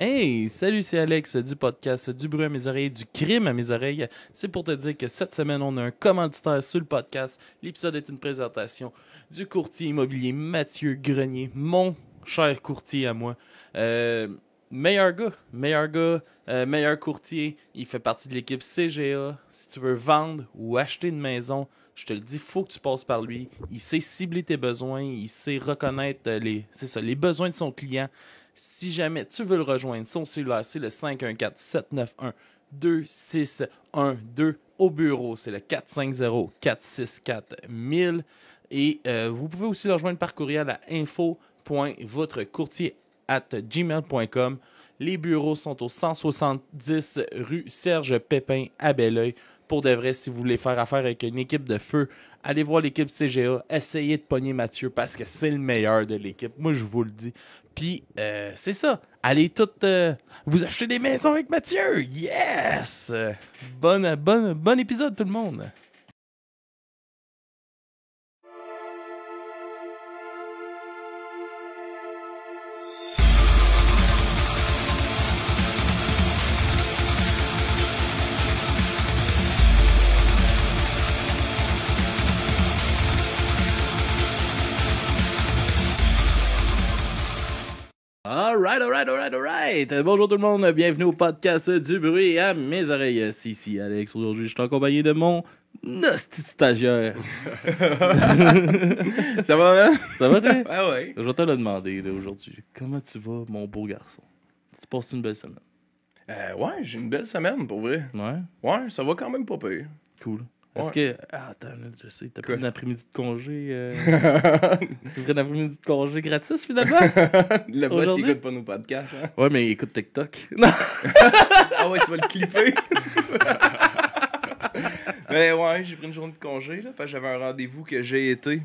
Hey, salut, c'est Alex du podcast Du bruit à mes oreilles, du crime à mes oreilles. C'est pour te dire que cette semaine, on a un commanditaire sur le podcast. L'épisode est une présentation du courtier immobilier Mathieu Grenier, mon cher courtier à moi. Euh, meilleur gars, meilleur gars, euh, meilleur courtier. Il fait partie de l'équipe CGA. Si tu veux vendre ou acheter une maison, je te le dis, faut que tu passes par lui. Il sait cibler tes besoins, il sait reconnaître euh, les, ça, les besoins de son client. Si jamais tu veux le rejoindre, son cellulaire, c'est le 514-791-2612. Au bureau, c'est le 450-464-1000. Et euh, vous pouvez aussi le rejoindre par courriel à info.votrecourtier at gmail.com. Les bureaux sont au 170 rue Serge Pépin à Belleuil. Pour de vrai, si vous voulez faire affaire avec une équipe de feu, allez voir l'équipe CGA. Essayez de pogner Mathieu parce que c'est le meilleur de l'équipe. Moi, je vous le dis. Puis, euh, c'est ça. Allez toutes euh, vous acheter des maisons avec Mathieu. Yes! Bon, bon, bon épisode, tout le monde. Alright, alright, alright, alright. Euh, Bonjour tout le monde, bienvenue au podcast du bruit à mes oreilles. Si, si, Alex, aujourd'hui je suis accompagné de mon de stagiaire. Ça va, hein? Ça va, toi? Ah ouais. Je vais te le demander là, aujourd'hui. Comment tu vas, mon beau garçon? Tu passes une belle semaine? Euh, ouais, j'ai une belle semaine, pour vrai. Ouais? Ouais, ça va quand même pas pire. Cool. Est-ce Ouais. que. Ah, attends, je sais, t'as pris Quoi? un après-midi de congé. Euh... t'as pris un après-midi de congé gratis finalement? Le boss, il écoute pas nos podcasts, hein? ouais, mais écoute TikTok. Non! Ah ouais, tu vas le clipper? Mais ouais, j'ai pris une journée de congé, là, parce que j'avais un rendez-vous que j'ai été.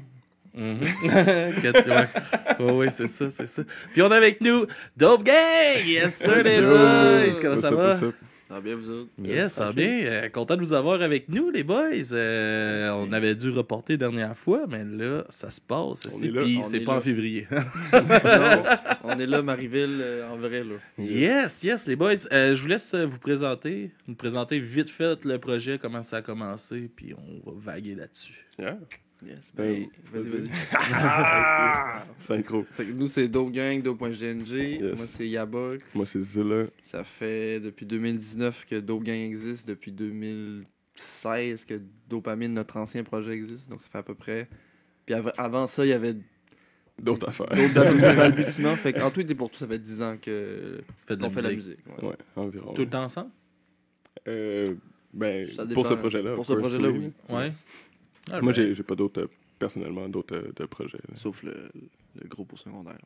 Quatre- ouais. Ouais, ouais, c'est ça, c'est ça. Puis on a avec nous Dope Gang! Yes, sir, les boys! Comment ça va? Ça va bien, vous autres? Yes, ça va bien. Euh, content de vous avoir avec nous, les boys. Euh, on avait dû reporter la dernière fois, mais là, ça se passe. On c'est- est là, Puis on c'est est pas là. en février. Non, on est là, Marieville, euh, en vrai, là. yes, yes, les boys. Euh, je vous laisse vous présenter, nous présenter vite fait le projet, comment ça a commencé, puis on va vaguer là-dessus. Yeah. Yes, Ben, vas-y, vas-y. Ah! Synchro. Fait que nous, c'est Dope Gang, Dope.gng. Yes. Moi, c'est Yabok. Moi, c'est Zilla. Ça fait depuis 2019 que Dope Gang existe. Depuis 2016 que Dopamine, notre ancien projet, existe. Donc, ça fait à peu près. Puis av- avant ça, il y avait D'autres affaires. d'autres dates de balbutiement. Fait qu'en tout et pour tout, ça fait 10 ans que la qu'on fait de la musique. ouais. Ouais, environ. Tout le temps ensemble? Euh, ben, pour ce projet-là. Pour ce projet-là, oui. Ouais. Moi, Alright. j'ai j'ai pas d'autres, euh, personnellement, d'autres euh, de projets. là. Sauf le, le gros pour secondaire.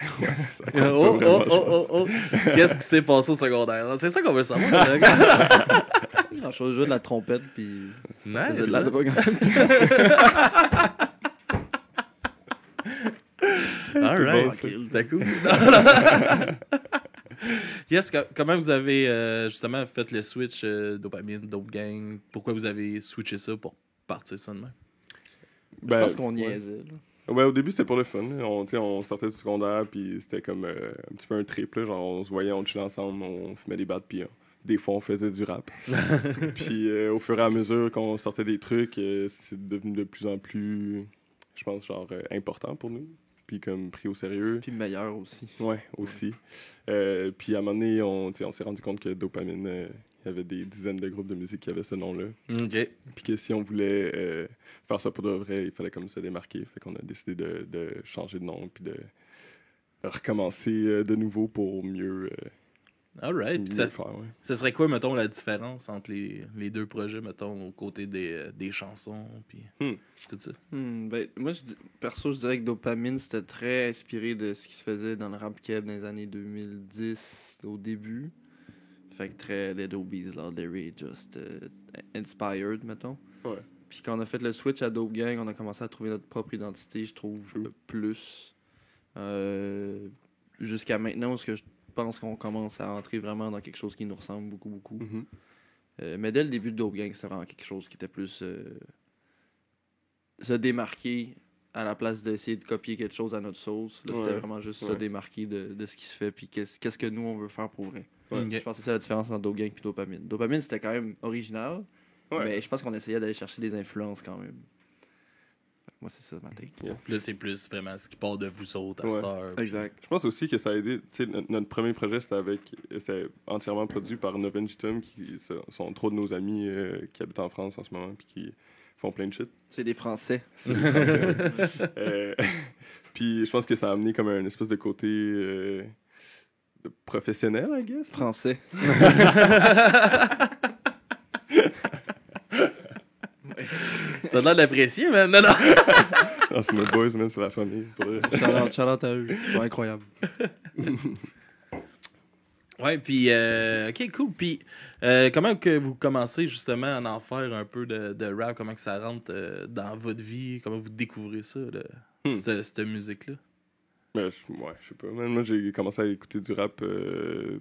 Ouais, c'est ça. Oh, oh, oh, oh, oh. Qu'est-ce qui s'est passé au secondaire? C'est ça qu'on veut savoir. Grand chose, de la trompette puis nice. de la hein? drogue en même temps. Alright. bon, ça. C'était cool. yes, co- comment vous avez euh, justement fait le switch euh, dopamine, dope gang? Pourquoi vous avez switché ça pour partir ça de même? Ben, je pense qu'on ouais. niaisait. là. Ouais, au début, c'était pour le fun. là. On, tu sais, on sortait du secondaire, puis c'était comme euh, un petit peu un trip. Là. Genre, on se voyait, on chillait ensemble, on fumait des battes, puis euh, des fois, on faisait du rap. puis euh, au fur et à mesure qu'on sortait des trucs, euh, c'est devenu de plus en plus, je pense, genre euh, important pour nous. Puis comme pris au sérieux. Puis meilleur aussi. Ouais, aussi. Euh, puis à un moment donné, on, tu sais, on s'est rendu compte que Dopamine, euh, il y avait des dizaines de groupes de musique qui avaient ce nom-là. OK. Puis que si on voulait euh, faire ça pour de vrai, il fallait comme se démarquer. Fait qu'on a décidé de, de changer de nom puis de recommencer euh, de nouveau pour mieux, euh, Alright. Puis mieux ça, faire. Ouais. ça serait quoi, mettons, la différence entre les, les deux projets, mettons, au côté des, des chansons, puis Hmm. tout ça? Hmm, ben, moi, je dis- perso, je dirais que Dopamine, c'était très inspiré de ce qui se faisait dans le rap keb dans les années 2010, au début. Fait que très Dead Obies, là, Larry, just euh, inspired, mettons. Ouais. Puis quand on a fait le switch à Dope Gang, on a commencé à trouver notre propre identité, je trouve, True. plus. Euh, Jusqu'à maintenant, parce que je pense qu'on commence à entrer vraiment dans quelque chose qui nous ressemble beaucoup, beaucoup. Mhm. Euh, mais dès le début de Dope Gang, c'était vraiment quelque chose qui était plus. euh, se démarquer à la place d'essayer de copier quelque chose à notre sauce. Là, c'était vraiment juste se démarquer de, de ce qui se fait, puis qu'est-ce qu'est-ce que nous, on veut faire pour vrai. Je pense que c'est ça la différence entre Dogang et Dopamine. Dopamine, c'était quand même original, Ouais. mais je pense qu'on essayait d'aller chercher des influences quand même. Moi, c'est ça ma take. Là, c'est plus vraiment ce qui part de vous autres à Ouais. cette heure. Exact. Je pense aussi que ça a aidé. Tu sais, notre, notre premier projet, c'était avec. C'était entièrement produit par Novengitum, qui sont- trop de nos amis euh, qui habitent en France en ce moment, puis qui font plein de shit. C'est des Français. C'est des Français, ouais. Euh, puis je pense que ça a amené comme un espèce de côté euh, professionnel, I guess. Français. T'as l'air d'apprécier, man. Non, non. Ah, c'est mes boys, man, c'est la famille. Shout-out, à eux. Incroyables. Ouais, puis, euh, ok, cool. Puis, euh, comment que vous commencez justement à en faire un peu de, de rap? Comment que ça rentre euh, dans votre vie? Comment vous découvrez ça, là, Hmm. cette, cette musique-là? Mais je, ouais, je sais pas. Moi, j'ai commencé à écouter du rap. euh,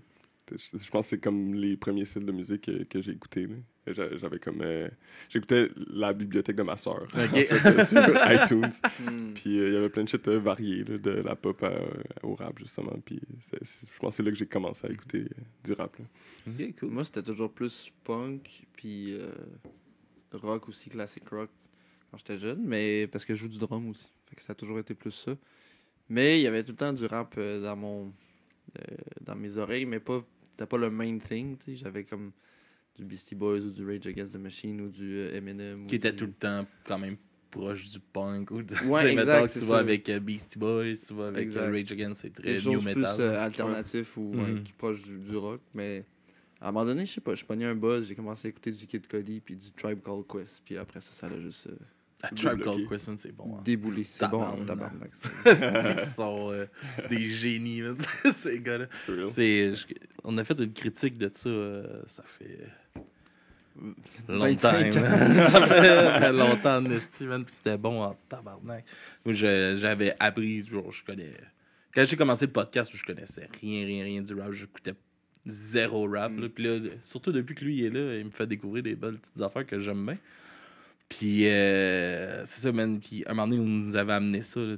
je, je pense que c'est comme les premiers styles de musique que, que j'ai écouté. J'avais comme. euh, J'écoutais la bibliothèque de ma soeur. Ok. sur iTunes. Hmm. Puis euh, il y avait plein de shit euh, variés, là, de la pop à- au rap, justement. Puis je pense que c'est là que j'ai commencé à écouter euh, du rap. là. Ok, cool. Moi, c'était toujours plus punk, puis euh, rock aussi, classic rock, quand j'étais jeune, mais parce que je joue du drum aussi. Fait que ça a toujours été plus ça. Mais il y avait tout le temps du rap euh, dans mon euh, dans mes oreilles, mais pas c'était pas le main thing, tu sais. J'avais comme du Beastie Boys ou du Rage Against the Machine ou du euh, Eminem. Qui était du- tout le temps quand même proche du punk. Ou de, Ouais, exact, c'est tu vas avec euh, Beastie Boys, tu vas avec Exact. Rage Against, c'est très new plus metal. euh, alternatifs ou ouais, qui proches du, du rock, mais à un moment donné, je sais pas, je pognais un buzz, j'ai commencé à écouter du Kid Cody puis du Tribe Called Quest, puis après ça, ça l'a juste euh, Ah, Tribe. Called Quest, c'est bon. hein. déboulé. C'est bon, Tabarnak. tabarnak. C'est qu'ils sont euh, des génies, man, ces gars-là. On a fait une critique de ça, euh, ça fait longtemps. 25 ans. man. ça fait, longtemps, en man, puis c'était bon en tabarnak. Moi, je- j'avais appris, genre, je connais. Quand j'ai commencé le podcast, je connaissais rien, rien, rien du rap. J'écoutais zéro rap. Mm. là. Puis là, surtout depuis que lui il est là, il me fait découvrir des belles petites affaires que j'aime bien. Puis euh, c'est ça, man. Puis à un moment donné, on nous avait amené ça. là.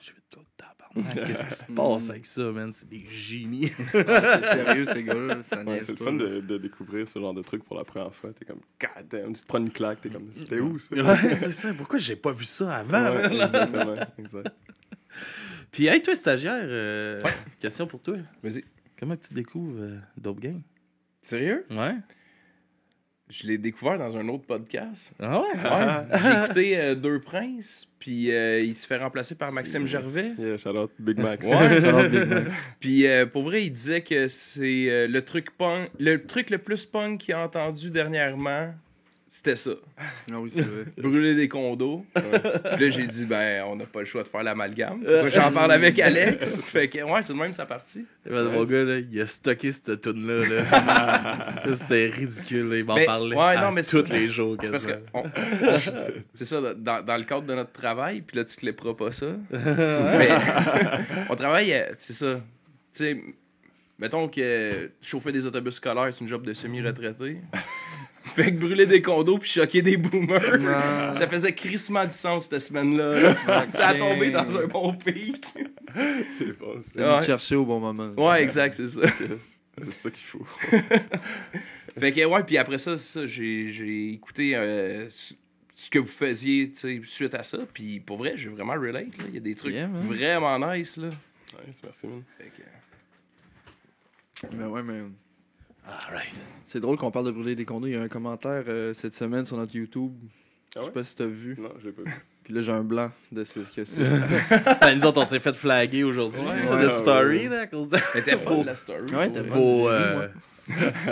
J'ai fait, oh, tabarnak, qu'est-ce qui se passe avec ça, man? C'est des génies. Ouais, c'est sérieux, ces gars-là. Ouais, c'est le fun de, de découvrir ce genre de truc pour la première fois. T'es comme, god damn, tu te prends une claque, t'es comme, c'était où ça? ouais, c'est ça. Pourquoi j'ai pas vu ça avant, Ouais, man? exactement, exact. Puis, hey, toi, stagiaire, euh, question pour toi. Vas-y. Comment tu découvres euh, Dope Gang? Sérieux? Ouais. Je l'ai découvert dans un autre podcast. Ah ouais? Ouais. J'ai écouté euh, Deux Princes, puis euh, il se fait remplacer par Maxime Gervais. Yeah, shout out Big Mac. Ouais. Big Mac. Puis euh, pour vrai, il disait que c'est le truc punk, le truc le plus punk qu'il a entendu dernièrement, c'était ça. Ah oui, c'est vrai. Brûler des condos. Puis là, j'ai dit, ben, on n'a pas le choix de faire l'amalgame. J'en parle avec Alex. fait que, ouais, c'est de même sa partie. Eh ben, mon gars, là, il a stocké cette tune-là. Là. C'était ridicule. là. Il m'en parlait ouais, à non, mais tous les jours. C'est parce que, on- c'est ça, dans, dans le cadre de notre travail, puis là, tu clipperas pas ça. Mais on travaille, euh, c'est ça. Tu sais, mettons que chauffer des autobus scolaires, c'est une job de semi-retraité. fait que brûler des condos puis choquer des boomers, ça faisait crissement du sens cette semaine-là. ça a tombé dans un bon pic. C'est bon, venu Ouais. chercher au bon moment. Ouais, exact, c'est ça. C'est ça qu'il faut. Fait que, ouais, puis après ça, c'est ça, j'ai, j'ai écouté euh, ce que vous faisiez, tu sais, suite à ça. Puis pour vrai, j'ai vraiment relate, là. Il y a des trucs vraiment nice, là. Nice, merci, man. Fait que, Mais ouais, mais. C'est drôle qu'on parle de brûler des condos. Il y a un commentaire euh, cette semaine sur notre YouTube. Ah Je ouais? sais pas si t'as vu. Non, je l'ai pas vu. Puis là, j'ai un blanc de ce que c'est. Ben, nous autres, on s'est fait flaguer aujourd'hui. Ouais, là, ouais, notre ouais, story, ouais. là, à cause de Mais t'es fun, la story. Ouais, fun. vos, euh,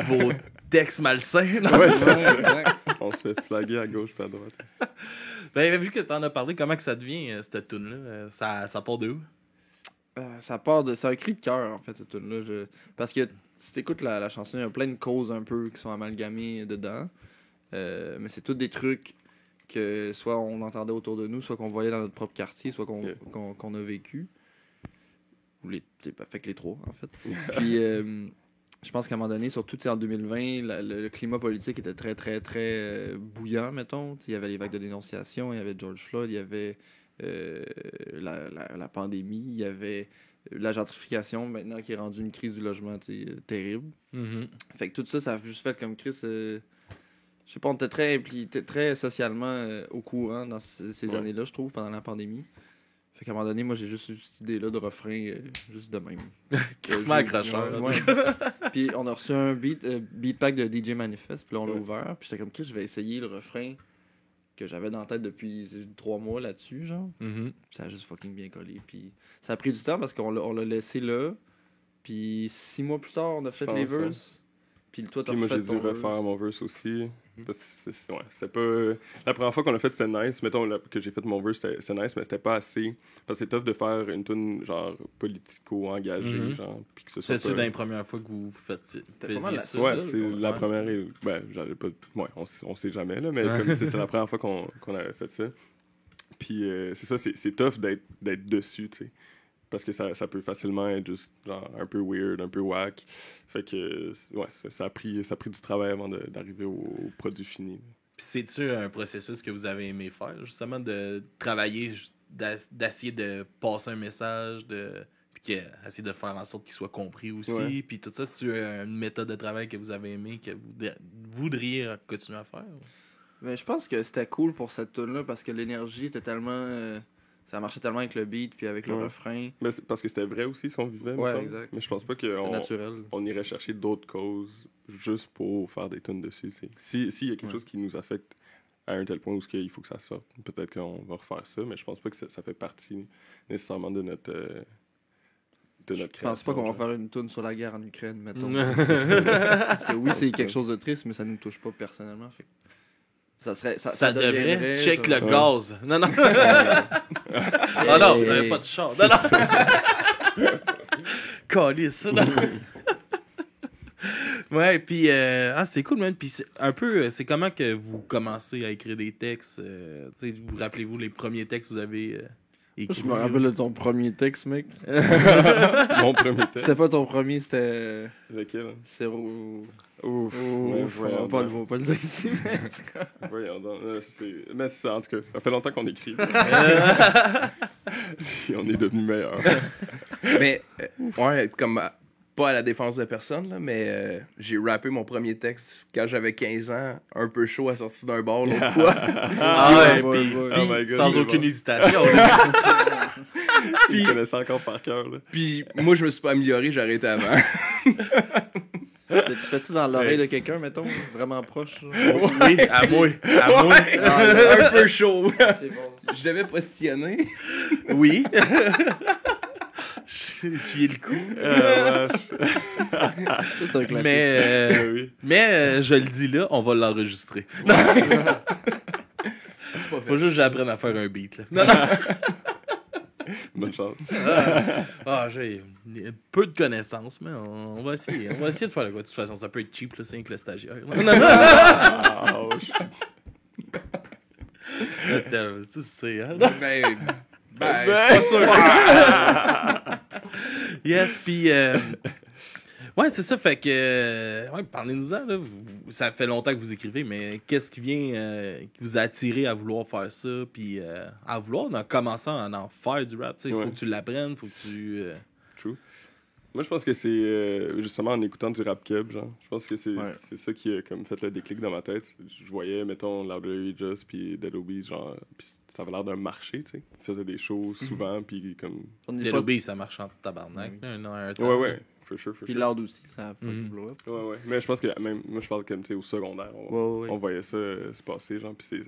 vos textes malsains. là. Ouais, c'est ça. On se fait flaguer à gauche pas à droite. Ben, vu que t'en as parlé, comment que ça devient, euh, cette tune-là? Ça, ça part de où? Euh, ça part de. C'est un cri de cœur, en fait, cette tune-là. Je... Parce que si t'écoutes la, la chanson, il y a plein de causes un peu qui sont amalgamées dedans. Euh, mais c'est tous des trucs que soit on entendait autour de nous, soit qu'on voyait dans notre propre quartier, soit qu'on a vécu. Ou les, fait que les trois, en fait. Puis euh, je pense qu'à un moment donné, surtout en 2020, la- le, le climat politique était très, très, très euh, bouillant, mettons. Il y avait les vagues de dénonciation, il y avait George Floyd, il y avait euh, la, la- la pandémie. Il y avait la gentrification maintenant qui est rendue une crise du logement euh, terrible. Mhm. Fait que tout ça, ça a juste fait comme Chris. euh, je sais pas, on était très très socialement euh, au courant dans ce- ces Ouais. années-là, je trouve, pendant la pandémie. Fait qu'à un moment donné, moi, j'ai juste eu cette idée-là de refrain, euh, juste de même. Crissement accrocheur, ouais. puis on a reçu un beat, beat pack de DJ Manifest, puis là, on l'a Ouais. ouvert. Puis j'étais comme, Chris, je vais essayer le refrain que j'avais dans la tête depuis trois mois là-dessus, genre. Mhm. Puis ça a juste fucking bien collé. Puis ça a pris du temps parce qu'on l'a, laissé là. Puis six mois plus tard, on a fait les hein. verses. Puis toi, t'as Puis moi, j'ai dû ton refaire verse. mon verse aussi. Parce que c'est- c'est- ouais, c'était pas. La première fois qu'on l'a fait, c'était nice. Mettons la- que j'ai fait mon verse, c'était c'était nice, mais c'était pas assez. Parce que c'est tough de faire une tune genre politico-engagée, Mhm. genre. Puis que ce soit. Pas- les premières fois que vous faites, faisiez ça? Ouais, c'est la première. et- Ben, j'avais pas. Ouais, on, on sait jamais, là, mais comme c'est la première fois qu'on qu'on avait fait ça. Puis euh, c'est ça, c'est c'est tough d'être d'être dessus, tu sais. Parce que ça, ça peut facilement être juste genre un peu weird, un peu whack. Fait que, ouais, ça, ça a, pris, ça a pris du travail avant de- d'arriver au, au produit fini. Puis c'est-tu un processus que vous avez aimé faire, justement, de travailler, d'essayer de passer un message, de puis que- essayer de faire en sorte qu'il soit compris aussi, Ouais. puis tout ça, c'est une méthode de travail que vous avez aimé, que vous voudriez continuer à faire? Mais je pense que c'était cool pour cette tune là parce que l'énergie était tellement. euh, ça marchait tellement avec le beat puis avec le Ouais. refrain. Mais parce que c'était vrai aussi ce qu'on vivait. Ouais, exact. Mais je pense pas qu'on on irait chercher d'autres causes juste pour faire des tunes dessus. Si S'il y a quelque Ouais. chose qui nous affecte à un tel point où il faut que ça sorte, peut-être qu'on va refaire ça, mais je pense pas que ça, ça fait partie nécessairement de notre. euh, de Je notre pense pas création, qu'on va faire une tune sur la guerre en Ukraine, mettons. Parce que oui, c'est quelque chose de triste, mais ça nous touche pas personnellement. Fait ça serait. Ça, Ça, devrait. Check ça. le Ouais. gaz. Non, non. Ah non, vous avez hey. pas de char. Non, non. Calice. non. ouais, puis euh, ah, c'est cool, man. Puis c'est un peu, euh, c'est comment que vous commencez à écrire des textes. euh, tu sais, vous rappelez-vous les premiers textes que vous avez euh, écrits? Je me rappelle de ton premier texte, mec. Mon premier texte. C'était pas ton premier, c'était. Lequel? C'est au. Ouf. au- ouais, Ouf, on voyons va pas, le- donc. on va pas le dire ici, mais. en tout cas. Voyons donc. Euh, c'est- Mais c'est ça, en tout cas, ça fait longtemps qu'on écrit. Puis on est devenu meilleurs. Mais, euh, ouais, comme, euh, pas à la défense de personne, là, mais euh, j'ai rappé mon premier texte quand j'avais 15 ans, un peu chaud, à sortir d'un bar l'autre fois. Ah ouais, Ouais, puis- ouais, ouais. puis Oh my God, sans aucune bon. hésitation. Puis il connaissait encore par cœur. là. Puis moi, je me suis pas amélioré, j'ai arrêté avant. Tu fais ça dans l'oreille de quelqu'un, mettons, vraiment proche. oui, à moi. À moi. Ouais, un peu chaud. Bon. Je devais positionner. Oui. Essuyé le coup. Euh, ouais. Mais, euh, oui. mais euh, je le dis là, on va l'enregistrer. Pas Faut juste que j'apprenne à faire un beat. Là. Non, non. Bonne chance. Ah, j'ai peu de connaissances, mais on, on va essayer. On va essayer de faire le quoi. De toute façon, ça peut être cheap, là, c'est rien que le stagiaire. Ouch. Attends, tu sais, hein? Ben, ben, Ben. pas sûr. Yes, puis. euh, Ouais, c'est ça. Fait que. euh, Ouais, parlez-nous-en. là. Vous- Ça fait longtemps que vous écrivez, mais qu'est-ce qui vient. euh, qui vous a attiré à vouloir faire ça, puis euh, à vouloir, en commençant à en faire du rap. Il faut que tu l'apprennes, faut que tu. euh, Moi, je pense que c'est justement en écoutant du rap keb, genre. Je pense que c'est Ouais. c'est ça qui a comme fait le déclic dans ma tête. Je voyais, mettons, Louder Just puis Dead Obies, genre, ça avait l'air d'un marché, tu sais. Ils faisaient des shows souvent, puis comme. Les lobbies, ça marche en tabarnak. un, un. Ouais, ouais, for sure, for Puis sure. aussi, ça a Mhm. blow up. Ouais, ouais. Mais je pense que même, moi, je parle comme, tu sais, au secondaire, on, Ouais, ouais, on ouais. voyait ça euh, se passer, genre, puis c'est.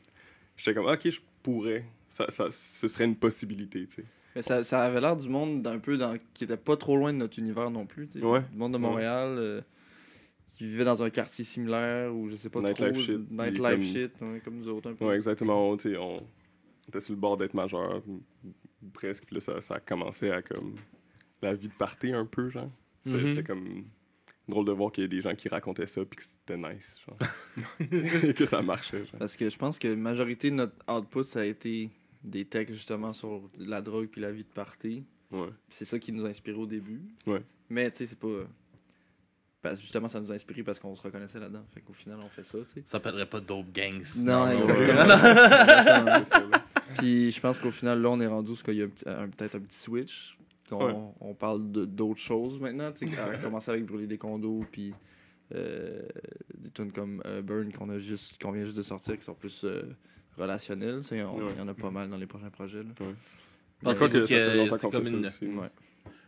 J'étais comme, ok, je pourrais. Ça, ça, ce serait une possibilité, tu sais. Mais ça, ça avait l'air du monde d'un peu dans... qui était pas trop loin de notre univers non plus. tu sais. Ouais. Du monde de Montréal euh, qui vivait dans un quartier similaire ou je sais pas Nightlife trop. shit, Nightlife comme- shit, ouais, comme nous autres un peu. Ouais, exactement. On, tu sais, on était sur le bord d'être majeur, presque. Puis là, ça, ça a commencé à comme la vie de party un peu, genre. C'était Mhm. c'était comme drôle de voir qu'il y a des gens qui racontaient ça puis que c'était nice, genre. que ça marchait, genre. Parce que je pense que la majorité de notre output, ça a été des textes justement sur la drogue puis la vie de party. Ouais. Puis C'est ça qui nous a inspiré au début. Ouais. Mais tu sais, c'est pas. Parce, justement, ça nous a inspiré parce qu'on se reconnaissait là-dedans. Fait qu'au final, on fait ça, tu sais. Ça s'appellerait pas Dope Gangs. Non, ouais, exactement. Ouais. Puis je pense qu'au final, là, on est rendu, parce qu'il y a peut-être un petit switch. qu'on Ouais. on parle d'autres choses maintenant. Tu sais, commencer avec Brûler des condos, puis euh, des tunes comme euh, Burn qu'on a juste qu'on vient juste de sortir, qui sont plus euh, relationnels. Tu sais, on- Il Ouais. y en a pas mal dans les prochains projets. là. Que que longtemps c'est comme une-. Ouais.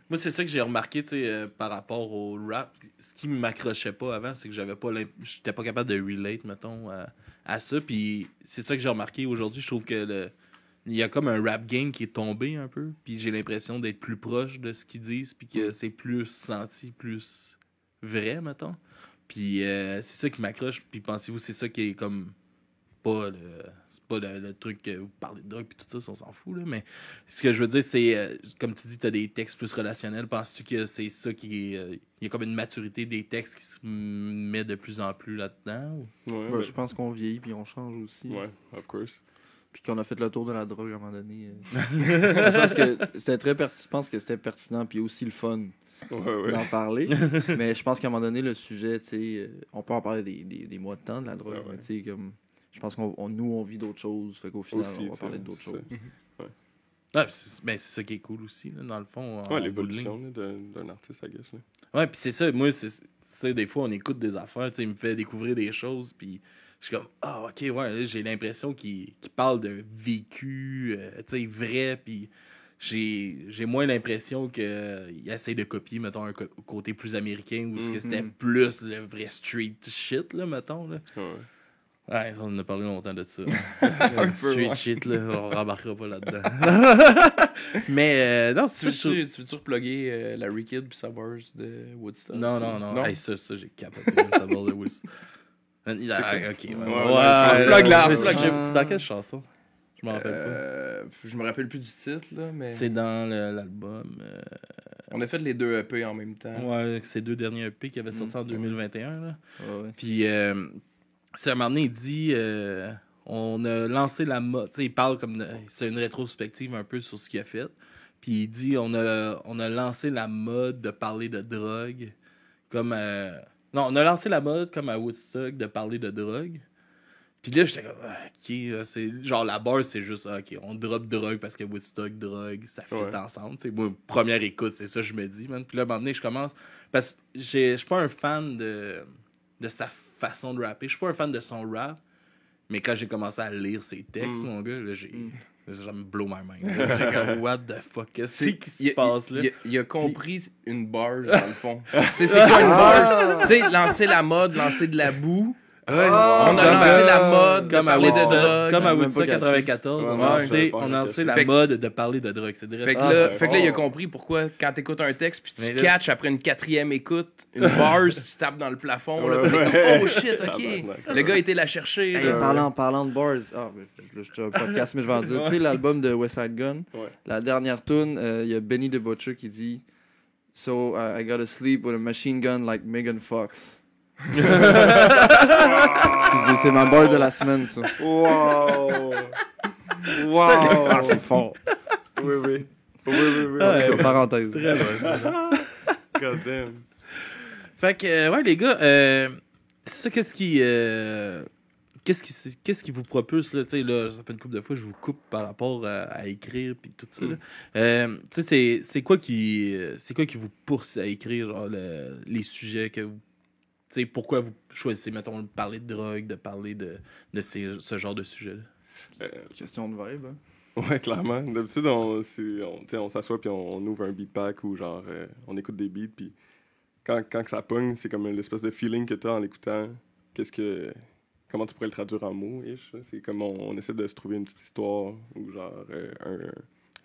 Moi, c'est ça que j'ai remarqué, tu sais, euh, par rapport au rap. Ce qui m'accrochait pas avant, c'est que j'avais pas l'imp- j'étais pas capable de relate, mettons, à, à ça. Puis c'est ça que j'ai remarqué aujourd'hui. Je trouve que le il y a comme un rap game qui est tombé un peu. Puis j'ai l'impression d'être plus proche de ce qu'ils disent. Puis que c'est plus senti, plus vrai, mettons. Puis euh, c'est ça qui m'accroche. Puis pensez-vous, c'est ça qui est comme pas le c'est pas le, le truc que vous parlez de drogue puis tout ça, ça, on s'en fout là mais ce que je veux dire c'est euh, comme tu dis tu as des textes plus relationnels penses-tu que c'est ça qui est euh, il y a comme une maturité des textes qui se met de plus en plus là-dedans ou- Ouais, Ouais, ben, je pense qu'on vieillit, puis on change aussi. ouais, of course. Puis qu'on a fait le tour de la drogue à un moment donné. euh. Sens que c'était très pertinent. Je pense que c'était pertinent, puis aussi le fun Ouais, ouais. d'en parler. mais je pense qu'à un moment donné, le sujet, tu sais, euh, on peut en parler des, des, des mois de temps de la drogue, ouais. mais tu sais, comme. Je pense qu'on on- nous, on vit d'autres choses. Fait qu'au final, Aussi, on va parler d'autres choses. Ouais, puis c'est ben, c'est ça qui est cool aussi là, dans le fond Ouais, l'évolution là, d'un d'un artiste, I guess. là. Ouais, puis c'est ça. Moi, c'est ça, des fois, on écoute des affaires, tu sais, il me fait découvrir des choses, puis je suis comme, ah, ok, ouais, j'ai l'impression qu'il parle de vécu, euh, tu sais, vrai, puis j'ai moins l'impression qu'il essaie de copier, mettons, un côté plus américain, où ce que c'était Mhm. plus le vrai street shit, là, mettons, là. Ouais. On en a parlé longtemps de ça. Un Le peu, street shit, là, on rembarquera pas là-dedans. Mais, euh, non, Tu veux-tu, tu veux-tu reploguer euh, Larry Kidd puis sa de Woodstock? Non, non, non. Non? Hey, ça, ça, j'ai capoté. ça va de Wiz. Il a- ah, ok, ouais. Ouais, Ouais, plug mais plug c'est- dans quelle chanson Je m'en rappelle Euh, je me rappelle plus du titre, là, pas. mais... C'est dans l'album. euh, On a fait les deux EP en même temps. Ouais, ces deux derniers EP qui avaient sorti en 2021. Là. Ouais, ouais. Puis, euh, un moment donné, il dit euh, on a lancé la mode. Tu sais, il parle comme. C'est une rétrospective un peu sur ce qu'il a fait. Puis, il dit on a, on a lancé la mode de parler de drogue. Comme. Non, on a lancé la mode comme à Woodstock de parler de drogue. Puis là, j'étais comme, ah, ok, c'est genre la base, c'est juste, ah, ok, on drop drogue parce que Woodstock, drogue, ça fit Ouais. ensemble. Tu sais, moi, première écoute, c'est ça, que je me dis, man. Puis là, à un moment donné, je commence. Parce que je suis pas un fan de, de sa façon de rapper. Je suis pas un fan de son rap. Mais quand j'ai commencé à lire ses textes, Mm. mon gars, là, j'ai. Mm. Ça me blow my mind. J'ai comme, what the fuck, qu'est-ce C'est- qui se passe là? Il, a- il a compris une barre, dans le fond. c'est c'est quoi une barre? Tu sais, lancer la mode, lancer de la boue. On a lancé à- la mode de Comme à parler de Woodstock, drogue. comme à Woodstock catché. 94, on Ouais, a ouais, lancé, on a lancé la Fait que- mode de parler de drogue. C'est Fait que, ça. là, fait que là, il a compris pourquoi, quand t'écoutes un texte puis tu là- catches après une quatrième écoute, une bars, tu tapes dans le plafond, là, Ouais, puis t'es ouais. comme, oh shit, ok. Tabarnak. Le gars était la chercher. Hey, là. parlant, parlant de bars, ah, mais là, je suis un podcast, mais je vais en dire. Tu sais, l'album de West Side Gun, Ouais. la dernière tune, euh, il y a Benny the Butcher qui dit So I gotta sleep with a machine gun like Megan Fox. C'est ma bar de la semaine, ça. Wow! Ah, c'est fort. Oui, oui. Oui, oui, oui. Ah, parenthèse. Très bon. God damn. Fait que, euh, ouais, les gars, euh, c'est ça, qu'est-ce qui. euh, Qu'est-ce qui, qu'est-ce qui vous propulse, là, tu sais, là, ça fait une couple de fois que je vous coupe par rapport à, à écrire puis tout ça, là. Euh, tu sais, c'est, c'est quoi qui, c'est quoi qui vous pousse à écrire, genre, le- les sujets que vous, tu sais, pourquoi vous choisissez, mettons, de parler de drogue, de parler de, de ces, ce genre de sujet-là? Euh, Question de vibe. hein. Ouais, clairement. D'habitude, on, c'est- on, on s'assoit puis on, on ouvre un beat pack ou genre euh, on écoute des beats puis quand, quand que ça pogne, c'est comme l'espèce de feeling que tu as en l'écoutant. Qu'est-ce que comment tu pourrais le traduire en mots? C'est comme on, on essaie de se trouver une petite histoire ou genre euh, un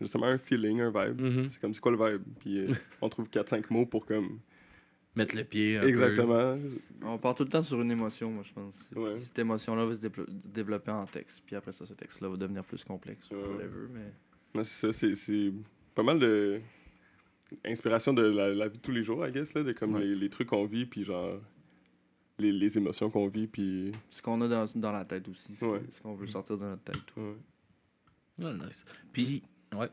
justement un feeling, un vibe. Mm-hmm. C'est comme c'est quoi le vibe? Puis euh, on trouve 4 5 mots pour comme Mettre le pied. un peu. exactement. On part tout le temps sur une émotion, moi, je pense. Ouais. Cette émotion-là va se développer en texte. Puis après ça, ce texte-là va devenir plus complexe. Ouais. whatever, mais... Ouais, c'est ça, c'est- c'est pas mal de inspiration de la, la vie de tous les jours, I guess, là, de comme Ouais. les, les trucs qu'on vit, puis genre les, les émotions qu'on vit, puis Ce qu'on a dans, dans la tête aussi. Ce Ouais. ce qu'on veut sortir de notre tête. ouais. Ah, nice. Puis, ouais.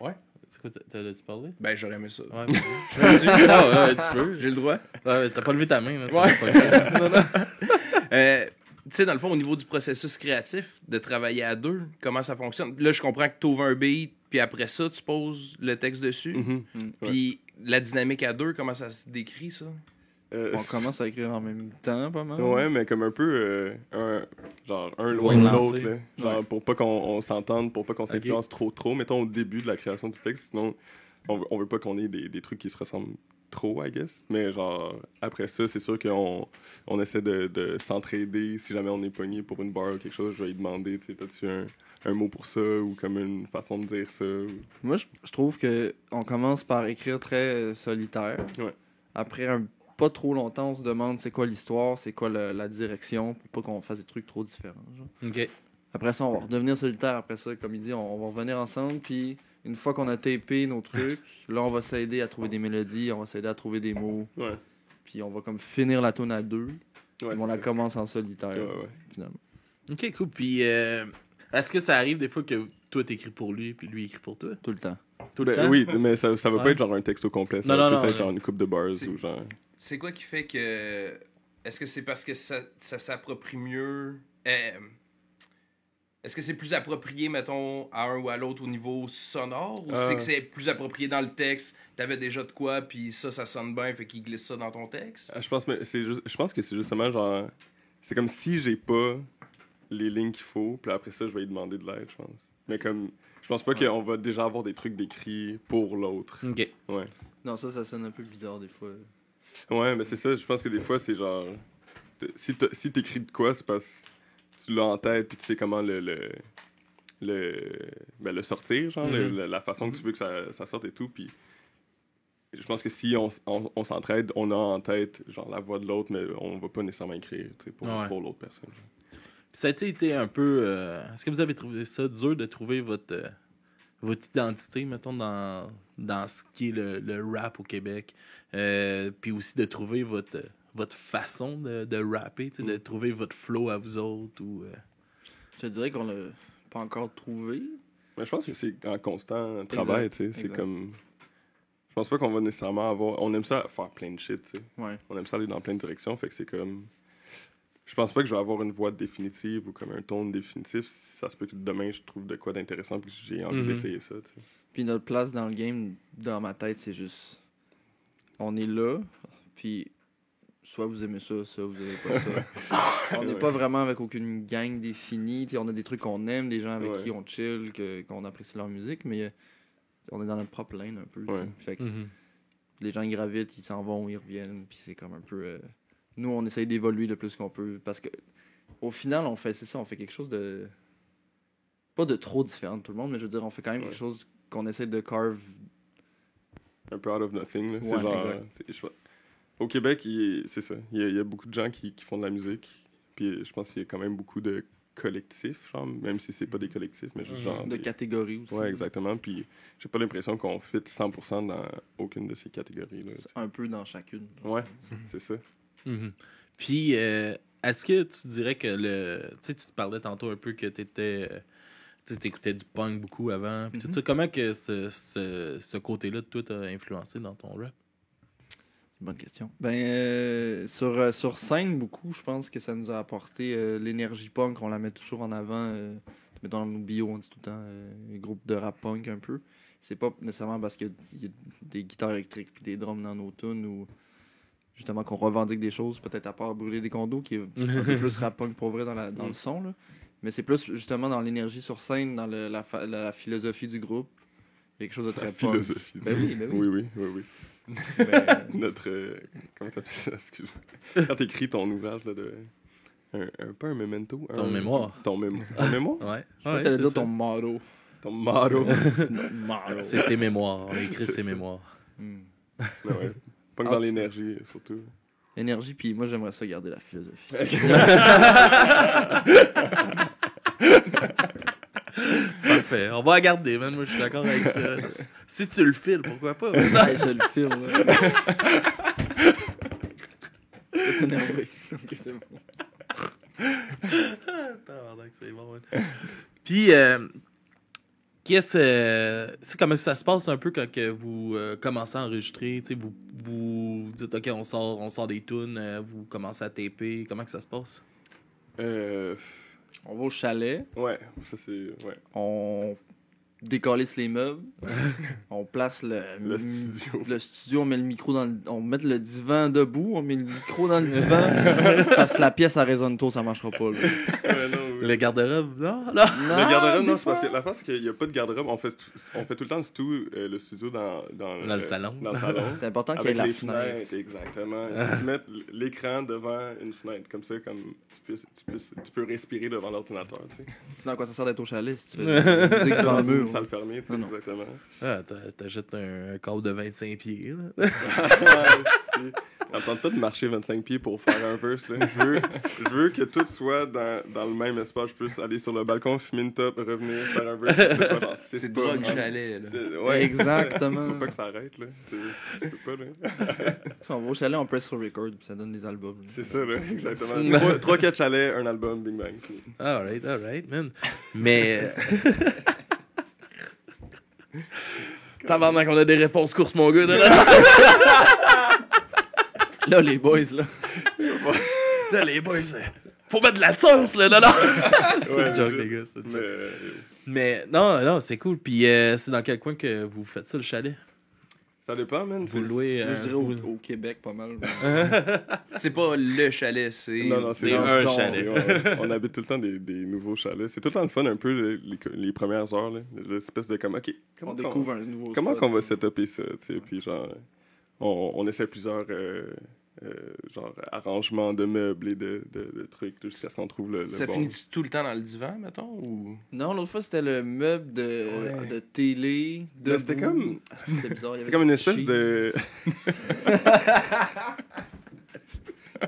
Ouais. C'est quoi, t'as- t'as-tu parlé? Ben, j'aurais aimé ça. Ouais, vas-y. non, ouais, tu peux. J'ai le droit. Ouais, t'as pas levé ta main, là. Ouais. c'est pas grave. Euh, sais, dans le fond, au niveau du processus créatif, de travailler à deux, comment ça fonctionne? Là, je comprends que tu ouvres un beat, puis après ça, tu poses le texte dessus. Mhm. Puis la dynamique à deux, comment ça se décrit, ça? Euh, On commence à écrire en même temps, pas mal. Ouais, mais comme un peu, euh, un, genre, un loin de l'autre, là. Genre, Ouais. pour pas qu'on on s'entende, pour pas qu'on s'influence trop, trop, mettons au début de la création du texte, sinon, on veut, on veut pas qu'on ait des, des trucs qui se ressemblent trop, I guess. Mais genre, après ça, c'est sûr qu'on on essaie de, de s'entraider. Si jamais on est pogné pour une bar ou quelque chose, je vais lui demander, tu sais, t'as-tu un, un mot pour ça ou comme une façon de dire ça? ou- Moi, je, je trouve que on commence par écrire très euh, solitaire. Ouais. Après un pas trop longtemps, on se demande c'est quoi l'histoire, c'est quoi le- la direction, pour pas qu'on fasse des trucs trop différents. genre. Après ça, on va redevenir solitaire. Après ça, comme il dit, on, on va revenir ensemble. Puis une fois qu'on a tapé nos trucs, là, on va s'aider à trouver des mélodies, on va s'aider à trouver des mots. Ouais. Puis on va comme finir la tune à deux. Ouais, on la ça. commence en solitaire, Ouais, ouais. finalement. Ok, cool. Puis, euh, est-ce que ça arrive des fois que toi t'écris pour lui, puis lui écrit pour toi? Tout le temps. Tout le Ben, temps? oui, mais ça, ça va Ouais. pas être genre un texte au complet. Ça Non, va non, plus non, être genre une coupe de bars ou genre. C'est quoi qui fait que. Est-ce que c'est parce que ça, ça s'approprie mieux. euh, Est-ce que c'est plus approprié, mettons, à un ou à l'autre au niveau sonore Ou Euh. c'est que c'est plus approprié dans le texte? T'avais déjà de quoi, puis ça, ça sonne bien, fait qu'il glisse ça dans ton texte? Ah, Je pense, mais c'est juste, je pense que c'est justement genre. C'est comme si j'ai pas les lignes qu'il faut, puis après ça, je vais lui demander de l'aide, je pense. Mais comme. Je pense pas Ouais. qu'on va déjà avoir des trucs décrits pour l'autre. Ok. Ouais. Non, ça, ça sonne un peu bizarre des fois. Ouais, mais c'est ça, je pense que des fois, c'est genre. Si t'écris de quoi, c'est parce que tu l'as en tête, puis tu sais comment le. le le, ben, le sortir, genre, Mhm. le- la façon que tu veux que ça, ça sorte et tout. Puis je pense que si on, on, on s'entraide, on a en tête genre la voix de l'autre, mais on va pas nécessairement écrire tu sais, pour, Ouais. pour l'autre personne. Puis ça a été un peu. euh, Est-ce que vous avez trouvé ça dur de trouver votre, euh, votre identité, mettons, dans, dans ce qui est le, le rap au Québec? Euh, puis aussi de trouver votre, votre façon de, de rapper, tu sais, de Mm. trouver votre flow à vous autres ou. euh, Je te dirais qu'on l'a pas encore trouvé. Mais je pense que c'est en constant travail, tu sais. C'est comme. Je pense pas qu'on va nécessairement avoir. On aime ça faire plein de shit, tu sais. Ouais. On aime ça aller dans plein de directions, fait que c'est comme. Je pense pas que je vais avoir une voix définitive ou comme un ton définitif. Ça se peut que demain je trouve de quoi d'intéressant puis que j'ai envie Mhm. d'essayer ça, tu sais. Puis notre place dans le game, dans ma tête, c'est juste. On est là, puis soit vous aimez ça, soit vous aimez pas ça. on n'est Ouais. pas vraiment avec aucune gang définie. Tu sais, on a des trucs qu'on aime, des gens avec Ouais. qui on chill, que- qu'on apprécie leur musique, mais euh, on est dans notre propre lane un peu. Ouais. Fait que Mhm. les gens ils gravitent, ils s'en vont, ils reviennent, puis c'est comme un peu. euh, Nous, on essaye d'évoluer le plus qu'on peut parce que au final, on fait c'est ça, on fait quelque chose de pas de trop différent de tout le monde, mais je veux dire, on fait quand même Ouais. quelque chose qu'on essaie de carve. Un peu out of nothing, là. C'est Ouais, genre. je- Au Québec, c'est ça. Il y, a, il y a beaucoup de gens qui, qui font de la musique. Puis je pense qu'il y a quand même beaucoup de collectifs, genre, même si c'est pas des collectifs, mais juste Mhm. genre. de des- catégories aussi. Ouais, exactement. Puis j'ai pas l'impression qu'on fit 100% dans aucune de ces catégories-là. tu sais. Un peu dans chacune. Ouais, c'est ça. Mhm. Puis, euh, est-ce que tu dirais que le. Tu sais, tu te parlais tantôt un peu que tu étais. Tu sais, t'écoutais du punk beaucoup avant. puis tout Mhm. ça. Comment que ce, ce, ce côté-là de toi t'a influencé dans ton rap? Bonne question. Ben, euh, sur, euh, sur scène, beaucoup, je pense que ça nous a apporté euh, l'énergie punk. On la met toujours en avant. Euh, mettons, dans nos bios, on dit tout le temps euh, groupe de rap punk un peu. C'est pas nécessairement parce qu'il y a des guitares électriques puis des drums dans nos tunes ou justement qu'on revendique des choses, peut-être à part brûler des condos, qui est un peu plus rap punk pour vrai dans, la, dans le son. Là. Mais c'est plus justement dans l'énergie sur scène, dans le- la, fa- la philosophie du groupe. Il y a quelque chose de très La punk. philosophie. Ben oui, ben oui. Oui, oui, oui, oui. Ben, Notre. euh, comment ça s'appelle ça? Excuse-moi. Quand t'écris ton ouvrage, là, de. Un, un- pas un memento. Ton mémoire. Ton, mémo- ton mémoire? Ouais. je ouais t'allais c'est dire ça. ton motto. Ton motto. motto. C'est ses mémoires. On a écrit ses ça. mémoires. Hmm. Ben ouais. Pas que Ah, dans l'énergie, surtout. Énergie, puis moi j'aimerais ça garder la philosophie. Parfait. On va la garder, man. Moi, je suis d'accord avec ça. si tu le files, pourquoi pas? Ouais, je le énervé. Ok, c'est bon. Tabarnak, c'est bon, ouais. Puis, euh, qu'est-ce, euh, c'est comment ça se passe un peu quand que vous euh, commencez à enregistrer, tu sais, vous, vous dites ok on sort, on sort des tunes, euh, vous commencez à taper, comment que ça se passe? Euh, On va au chalet, ouais, ça c'est. Ouais. on décalisse les meubles, on place le, Le studio. le studio, on met le micro dans le, on met le divan debout, on met le micro dans le divan, parce que la pièce à résonne tôt, ça marchera pas. là. Ouais, non. Le garde-robe, là, là. Le garde-robe, non, c'est parce que la face, c'est qu'il n'y a pas de garde-robe. On fait, tout- on fait tout le temps du tout, euh, le studio dans, dans, Dans le salon. Dans le salon. C'est important qu'il y ait Avec la les fenêtre. fenêtres, exactement. Il faut mettes l'écran devant une fenêtre, comme ça, comme tu, puisses, tu, puisses- tu peux respirer devant l'ordinateur, tu sais. Sinon, à quoi ça sert d'être au chalet si tu musique devant Dans le mur? salle fermée, tu sais, Non, non. exactement. Ah, t'a- t'achètes un, un câble de 25 pieds, là. Attends pas de marcher 25 pieds pour faire un verse, là. Je veux, je veux que tout soit dans, dans le même espace. Je puisse aller sur le balcon, fumer une top, revenir, faire un ce six C'est pas. drogue chalet, là. Ouais, Exactement. Faut pas que ça arrête, là. C'est- Tu peux pas, là. Si on va au chalet, on press sur record, puis ça donne des albums. là. C'est ça, là, exactement. 3-4 chalets, un album, Big Bang. Alright, alright, man. Mais. Tabarnak, on a des réponses courses, mon gars. Là, Là, les boys, là. là les boys, euh, faut mettre de la sauce, là, non, non. c'est Ouais, une joke, je- les gars. c'est une Mais joke. Mais non, non, c'est cool. Puis euh, c'est dans quel coin que vous faites ça, le chalet? Ça dépend, man. Vous c'est- louez. Moi, euh, je dirais au, Québec, pas mal. C'est pas le chalet, c'est. Non, non, C'est c'est un chalet. On, on habite tout le temps des, des nouveaux chalets. C'est tout le temps le fun, un peu, les, les- les premières heures, là. L'espèce de comme, OK, comment On qu'on- découvre un nouveau Comment spot. qu'on va setuper ça, tu sais, puis genre, on, on essaie plusieurs, euh, euh, genre, arrangements de meubles et de, de, de trucs jusqu'à ce qu'on trouve le, le Ça bon. finit tout le temps dans le divan, mettons ou... Non, l'autre fois, c'était le meuble de, Ouais. de télé. De c'était comme- Ah, C'était bizarre. avait comme une espèce cheese. de...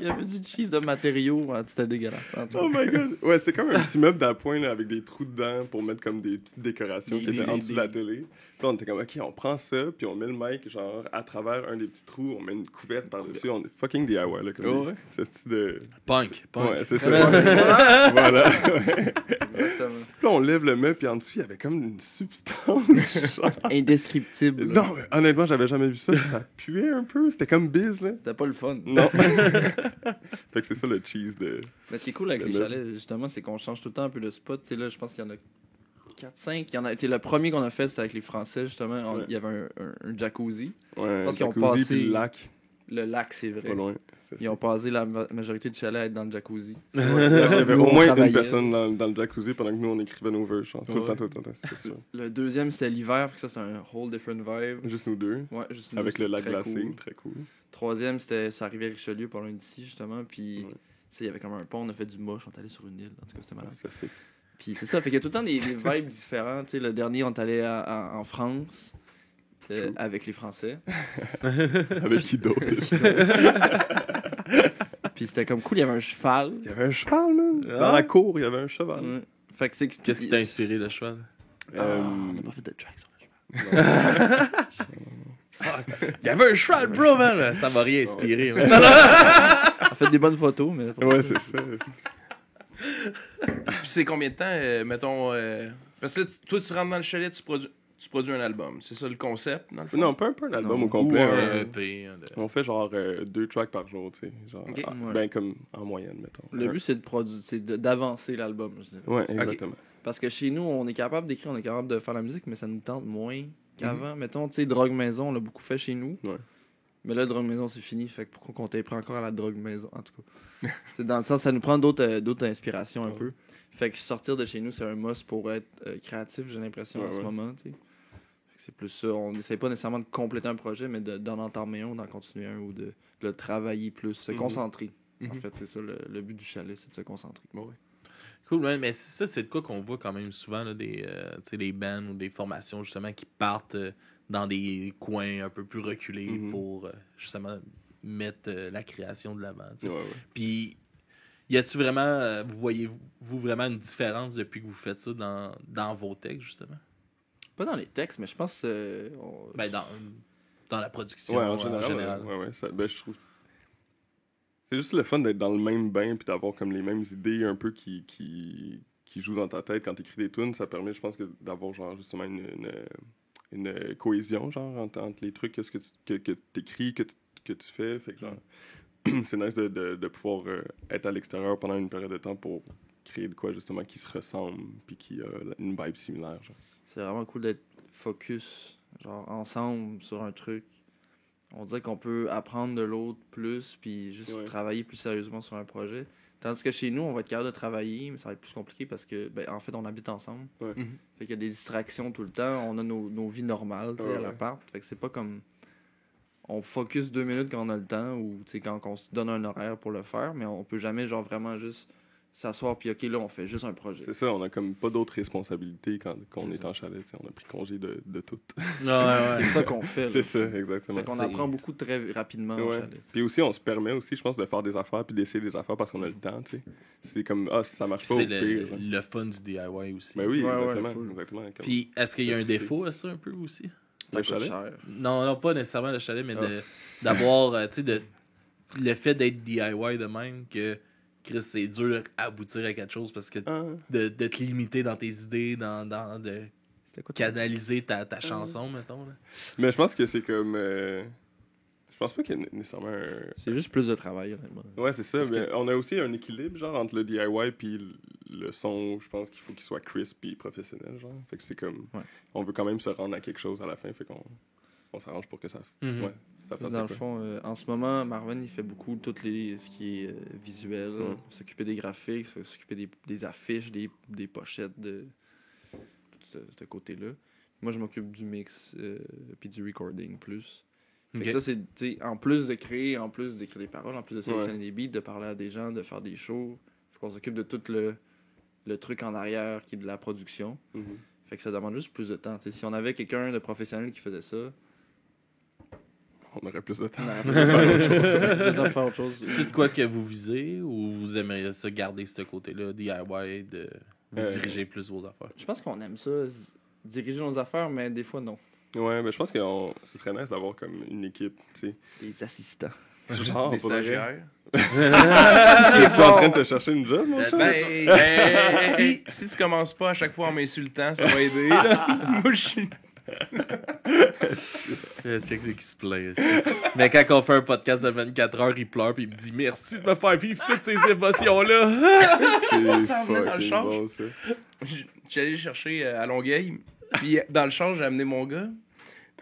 Il y avait du cheese de matériaux. Ah, C'était dégueulasse. En tout cas. Oh my god! Ouais, c'était comme un petit meuble d'appoint là, avec des trous dedans pour mettre comme des petites décorations Des- qui étaient en dessous de la télé. Puis on était comme, ok, on prend ça, puis on met le mic genre à travers un des petits trous, on met une couverte par-dessus. On est fucking DIY là, comme Oh, ouais? ce style de. Punk, punk. Ouais, c'est ça. voilà. ouais. Exactement. Puis là, on lève le meuble, puis en dessous, il y avait comme une substance. genre. Indescriptible. là. Non, mais honnêtement, j'avais jamais vu ça. Ça puait un peu. C'était comme biz, là. C'était pas le fun. Non. fait que c'est ça le cheese de. Mais ce qui est cool avec Le les meuble. chalets, justement, c'est qu'on change tout le temps un peu de spot. Tu sais, là, je pense qu'il y en a 4-5. Il y en a été le premier qu'on a fait, c'était avec les Français, justement. On- Ouais. Il y avait un, un- un jacuzzi. Ouais, pense qu'ils ont jacuzzi, passé- puis le lac, Le lac, c'est vrai. pas loin. C'est Ils ont passé la ma- majorité du chalet à être dans le jacuzzi. Il y avait Nous, au moins travaillait. une personne dans, dans le jacuzzi pendant que nous on écrivait nos verses. genre, Tout le Ouais. temps, tout le temps, c'est sûr. Le deuxième, c'était l'hiver, puis ça, c'était un whole different vibe. Juste nous deux. Ouais, juste nous, Avec le c'était lac très glacé, cool. très cool. Troisième, c'était ça arrivait à Richelieu, pas loin d'ici, justement. Puis, Ouais. tu sais, il y avait comme un pont, on a fait du moche, on est allé sur une île. En tout cas, c'était malade. C'est assez. Puis c'est ça, fait qu'il y a tout le temps des, des vibes différents. Tu sais, le dernier, on est allé à- à- en France. euh, avec les Français. Avec qui d'autre? Puis c'était comme cool, il y avait un cheval. Il y avait un cheval, man. Dans Ah. la cour, il y avait un cheval. Ouais. Fait que c'est Qu'est-ce qui t'a inspiré, le cheval? Ah, Euh, on n'a pas fait de track sur le cheval. Il y avait un cheval, bro, man. Ça m'a rien inspiré. man. On a fait des bonnes photos, mais. Ouais, c'est ça. C'est combien de temps, euh, mettons. euh, Parce que là, toi, tu rentres dans le chalet, tu produis, tu produis un album. C'est ça le concept, dans le fond? Non, pas un peu un album Non. au complet. Ou un EP. hein, de- On fait genre euh, deux tracks par jour, tu sais. Genre, ah, Ouais. Ben, comme en moyenne, mettons. Le Un- but, c'est de produire, c'est d'avancer l'album. je dirais. Ouais, exactement. Parce que chez nous, on est capable d'écrire, on est capable de faire la musique, mais ça nous tente moins qu'avant. Mettons, tu sais, Drogue Maison, on l'a beaucoup fait chez nous. Ouais. Mais là, Drogue Maison, c'est fini. Fait que pourquoi qu'on t'ait pris encore à la Drogue Maison, en tout cas. c'est dans le sens, ça nous prend d'autres euh, d'autres inspirations un Ouais. peu. Fait que sortir de chez nous, c'est un must pour être euh, créatif, j'ai l'impression, Ouais, en ce ouais. moment, C'est plus ça. On n'essaie pas nécessairement de compléter un projet, mais de- d'en entamer un ou d'en continuer un ou de, de le travailler plus, se Mhm. concentrer. En Mhm. fait, c'est ça le, le but du chalet, c'est de se concentrer. Cool, man. Mais ça, c'est de quoi qu'on voit quand même souvent, là, des, euh, des bands ou des formations, justement, qui partent euh, dans des coins un peu plus reculés Mhm. pour, euh, justement, mettre euh, la création de l'avant. tu. Ouais, ouais. Puis, y a-tu vraiment, euh, vous voyez-vous vraiment une différence depuis que vous faites ça dans, dans vos textes, justement? Pas dans les textes, mais je pense euh, on- Ben, dans, dans la production Ouais, en général. ouais, Ouais, ouais, ça- ben, je trouve. C'est juste le fun d'être dans le même bain puis d'avoir comme les mêmes idées un peu qui, qui, qui jouent dans ta tête quand tu écris des tunes. Ça permet, je pense, que d'avoir genre justement une, une, une cohésion genre entre, entre les trucs, que que tu que, que écris, que, tu- que tu fais. Fait que genre. c'est nice de, de, de pouvoir euh, être à l'extérieur pendant une période de temps pour créer de quoi justement qui se ressemble puis qui a une vibe similaire. C'est vraiment cool d'être focus, genre ensemble sur un truc. On dirait qu'on peut apprendre de l'autre plus, puis juste Ouais. travailler plus sérieusement sur un projet. Tandis que chez nous, on va être capable de travailler, mais ça va être plus compliqué parce que, ben, en fait, on habite ensemble. Ouais. Mhm. Fait qu'il y a des distractions tout le temps. On a nos, nos vies normales, Ouais, à ouais. l'appart. Fait que c'est pas comme. On focus deux minutes quand on a le temps ou, tu sais, quand on se donne un horaire pour le faire, mais on peut jamais, genre, vraiment juste s'asseoir, puis, OK, là, on fait juste un projet. C'est ça, on a comme pas d'autres responsabilités quand, quand on est en chalet. tu sais, On a pris congé de, de tout. Ouais, ouais. C'est ça qu'on fait. c'est ça, exactement. C'est- apprend beaucoup très rapidement au Ouais. chalet. Puis aussi, on se permet aussi, je pense, de faire des affaires puis d'essayer des affaires parce qu'on a le temps, tu sais. C'est comme, ah, si ça marche pas, C'est pire. le, fun du DIY aussi. Ben oui, exactement. exactement comme Puis, est-ce qu'il y a un défaut à ça un peu aussi? Le chalet? cher. Non, non, pas nécessairement le chalet, mais Ah. de- d'avoir, euh, tu sais, de, le fait d'être DIY de même, que Chris, c'est dur à aboutir à quelque chose parce que Ah, de, de te limiter dans tes idées, dans, dans de quoi canaliser ta, ta chanson, mettons. Là. Mais je pense que c'est comme. euh, pense pas qu'il y a nécessairement un. C'est juste plus de travail, honnêtement. Ouais, c'est ça. Parce mais que- On a aussi un équilibre, genre, entre le DIY puis le- son. Je pense qu'il faut qu'il soit crisp et professionnel, genre. Fait que c'est comme. Ouais. On veut quand même se rendre à quelque chose à la fin, fait qu'on on s'arrange pour que ça. Mhm. Ouais, ça fasse Dans de le fond, euh, en ce moment, Marvin, il fait beaucoup tout les, ce qui est euh, visuel, Mm. s'occuper des graphiques, s'occuper des, des affiches, des, des pochettes, de tout ce, ce côté-là. Moi, je m'occupe du mix euh, puis du recording plus. Fait que Ok. ça, c'est, en plus de créer, en plus d'écrire des paroles, en plus de sélectionner Ouais. des beats, de parler à des gens, de faire des shows, faut qu'on s'occupe de tout le, le truc en arrière qui est de la production. Mhm. Fait que ça demande juste plus de temps. Si on avait quelqu'un de professionnel qui faisait ça, On aurait plus de temps. faire autre chose. Plus de temps pour faire autre chose. C'est de quoi que vous visez ou vous aimeriez ça garder ce côté-là, DIY, de vous Euh, diriger plus vos affaires? Je pense qu'on aime ça, diriger nos affaires, mais des fois non. Ouais, mais je pense que on- ce serait nice d'avoir comme une équipe, tu sais. Les assistants. Genre, Des stagiaires. Es-tu en train de te chercher une job, mon chum? Ben, si, si tu commences pas à chaque fois en m'insultant, ça va aider. là. Moi, je suis. Check qui se plaint. aussi. Mais quand on fait un podcast de 24 heures, il pleure puis il me dit merci de me faire vivre toutes ces émotions-là. C'est s'en venait dans le char. bon, ça. Je je suis allé chercher euh, à Longueuil. Puis dans le char, j'ai amené mon gars.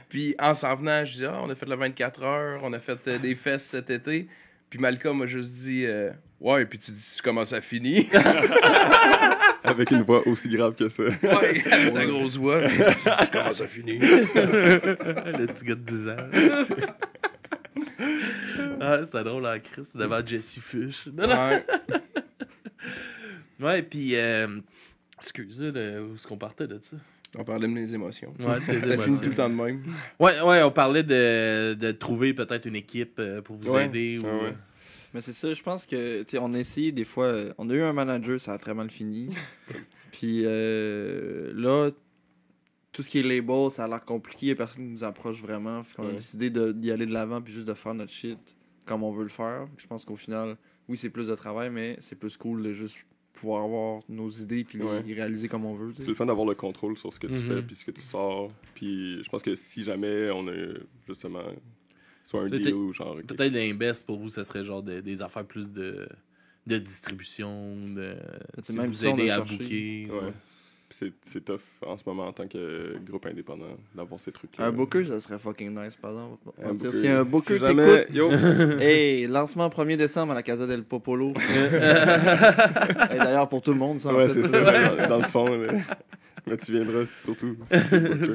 Puis en s'en venant, je dis Ah, on a fait le 24 heures, on a fait euh, des fesses cet été. Puis Malcolm m'a juste dit euh, Ouais, puis tu dis comment ça finit? Avec une voix aussi grave que ça. Ouais, avec sa grosse voix. Puis, Tu dis comment ça finit? Le petit gars de 10 ans. ah, c'était drôle en Chris devant Jesse Fish. Non, non. Ouais. Ouais, puis. Euh, excusez, où est-ce qu'on partait de ça? On parlait de mes émotions. Ouais, tes Ça finit tout le temps de même. Ouais, ouais, on parlait de, de trouver peut-être une équipe euh, pour vous Ouais, aider. ou, ouais. Mais c'est ça, je pense que, tu sais, on a essayé des fois, euh, on a eu un manager, ça a très mal fini. Puis euh, là, tout ce qui est label, ça a l'air compliqué, il y a personne qui nous approche vraiment. Fait qu'on a décidé de- d'y aller de l'avant puis juste de faire notre shit comme on veut le faire. Je pense qu'au final, oui, c'est plus de travail, mais c'est plus cool de juste pouvoir avoir nos idées puis les- Ouais. les réaliser comme on veut. C'est le fun d'avoir le contrôle sur ce que tu Mhm. fais puis ce que tu sors. Puis je pense que si jamais on a justement soit un Peut-être- deal ou genre. Peut-être l'invest pour vous, ça serait genre de- des affaires plus de, de distribution, de même vous a aider à cherché. booker. Ouais. Puis C'est, c'est tough en ce moment en tant que groupe indépendant d'avoir ces trucs-là. Un booker, ça serait fucking nice, par exemple. Un dire. Si un booker Si jamais- Yo! hey, lancement 1er décembre à la Casa del Popolo. Hey, D'ailleurs, pour tout le monde, ça, en ouais, fait. c'est ça. dans, dans le fond. Mais tu viendras surtout.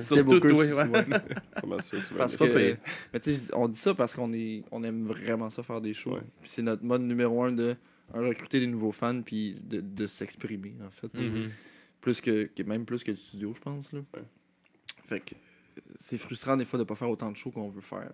Surtout Booker, toi, c'est- ouais. ouais. Que tu vas Parce que, pire. mais tu sais, on dit ça parce qu'on est, on aime vraiment ça faire des shows. Ouais. Puis c'est notre mode numéro un de un, recruter des nouveaux fans puis de, de s'exprimer en fait. Mhm. Plus que, même plus que le studio, je pense là. Ouais. Fait que c'est frustrant des fois de pas faire autant de shows qu'on veut faire